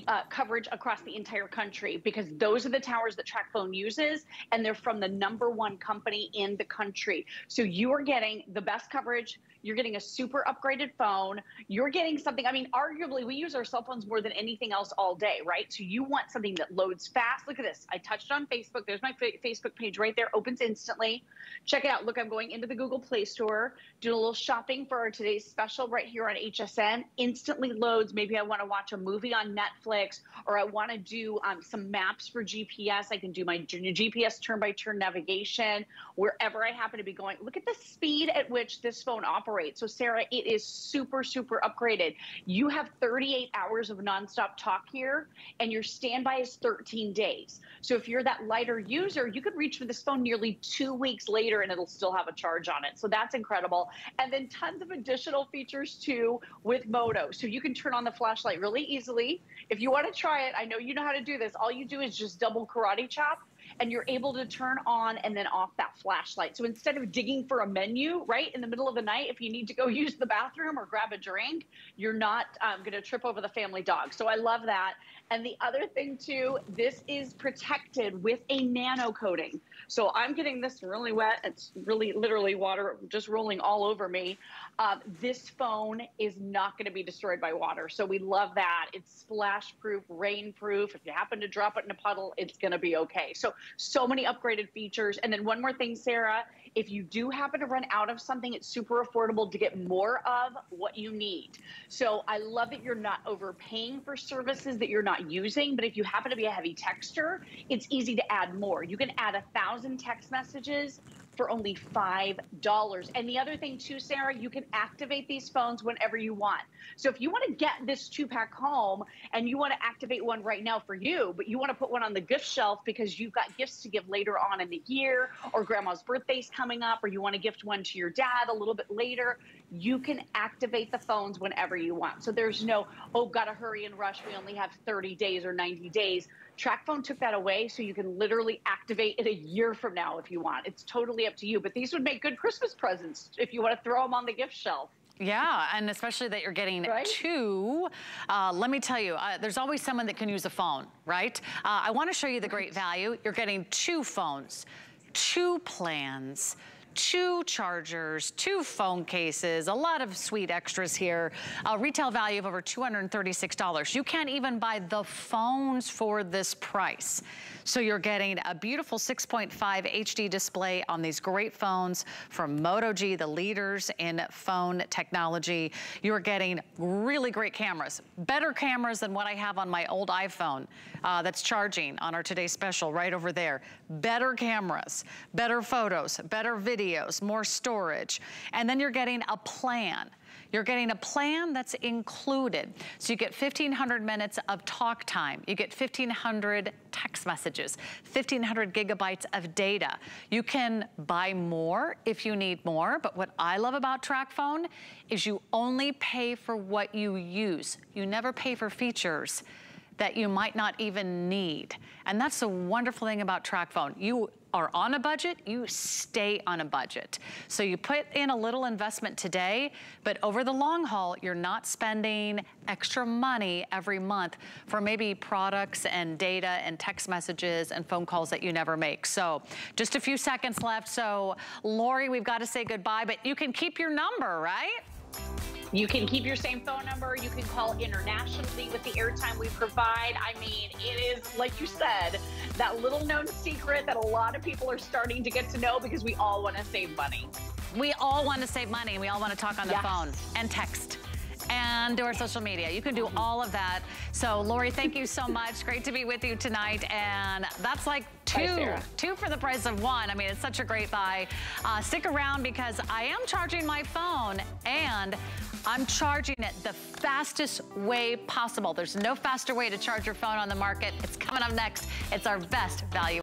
[SPEAKER 7] uh, coverage across the entire country because those are the towers that TracFone uses, and they're from the number one company in the country. So you are getting the best coverage, you're getting a super upgraded phone. You're getting something, I mean, arguably, we use our cell phones more than anything else all day, right? So you want something that loads fast. Look at this. I touched on Facebook. There's my Facebook page right there, opens instantly. Check it out. Look, I'm going into the Google Play Store, doing a little shopping for our today's special right here on HSN. Instantly loads. Maybe I want to watch a movie on Netflix or I want to do um, some maps for GPS. I can do my GPS turn by turn navigation wherever I happen to be going. Look at the speed at which this phone operates So, Sarah, it is super, super upgraded. You have 38 hours of nonstop talk here, and your standby is 13 days. So, if you're that lighter user, you could reach for this phone nearly two weeks later and it'll still have a charge on it. So, that's incredible. And then tons of additional features too with Moto. So, you can turn on the flashlight really easily. If you want to try it, I know you know how to do this. All you do is just double karate chop and you're able to turn on and then off that flashlight. So instead of digging for a menu right in the middle of the night, if you need to go use the bathroom or grab a drink, you're not um, going to trip over the family dog. So I love that. And the other thing too, this is protected with a nano coating. So I'm getting this really wet. It's really literally water just rolling all over me. Um, this phone is not going to be destroyed by water. So we love that. It's splash proof, rain proof. If you happen to drop it in a puddle, it's going to be okay. So, so many upgraded features. And then one more thing, Sarah, if you do happen to run out of something, it's super affordable to get more of what you need. So I love that you're not overpaying for services that you're not using. But if you happen to be a heavy texter, it's easy to add more. You can add a thousand text messages for only $5. And the other thing too, Sarah, you can activate these phones whenever you want. So if you want to get this two pack home and you want to activate one right now for you, but you want to put one on the gift shelf because you've got gifts to give later on in the year or grandma's birthday's coming up or you want to gift one to your dad a little bit later, you can activate the phones whenever you want. So there's no, oh, got to hurry and rush. We only have 30 days or 90 days. TracFone took that away so you can literally activate it a year from now if you want. It's totally up to you, but these would make good Christmas presents if you want to throw them on the gift shelf.
[SPEAKER 1] Yeah, and especially that you're getting right? two. Uh, let me tell you, uh, there's always someone that can use a phone, right? Uh, I want to show you the great value. You're getting two phones, two plans, two chargers, two phone cases, a lot of sweet extras here. A retail value of over $236. You can't even buy the phones for this price. So you're getting a beautiful 6.5 HD display on these great phones from Moto G, the leaders in phone technology. You're getting really great cameras, better cameras than what I have on my old iPhone uh, that's charging on our today's special right over there. Better cameras, better photos, better videos, more storage. And then you're getting a plan. You're getting a plan that's included. So you get 1,500 minutes of talk time. You get 1,500 text messages, 1,500 gigabytes of data. You can buy more if you need more, but what I love about TracFone is you only pay for what you use. You never pay for features that you might not even need. And that's the wonderful thing about TracFone. You are on a budget, you stay on a budget. So you put in a little investment today, but over the long haul, you're not spending extra money every month for maybe products and data and text messages and phone calls that you never make. So just a few seconds left. So Lori, we've got to say goodbye, but you can keep your number, right?
[SPEAKER 7] You can keep your same phone number. You can call internationally with the airtime we provide. I mean, it is, like you said, that little known secret that a lot of people are starting to get to know because we all want to save money.
[SPEAKER 1] We all want to save money. And we all want to talk on the
[SPEAKER 7] yes.
[SPEAKER 1] phone and text and do our social media. You can do all of that. So Lori, thank you so much. Great to be with you tonight. And that's like two, two for the price of one. I mean, it's such a great buy. Uh, stick around because I am charging my phone and I'm charging it the fastest way possible. There's no faster way to charge your phone on the market. It's coming up next. It's our best value.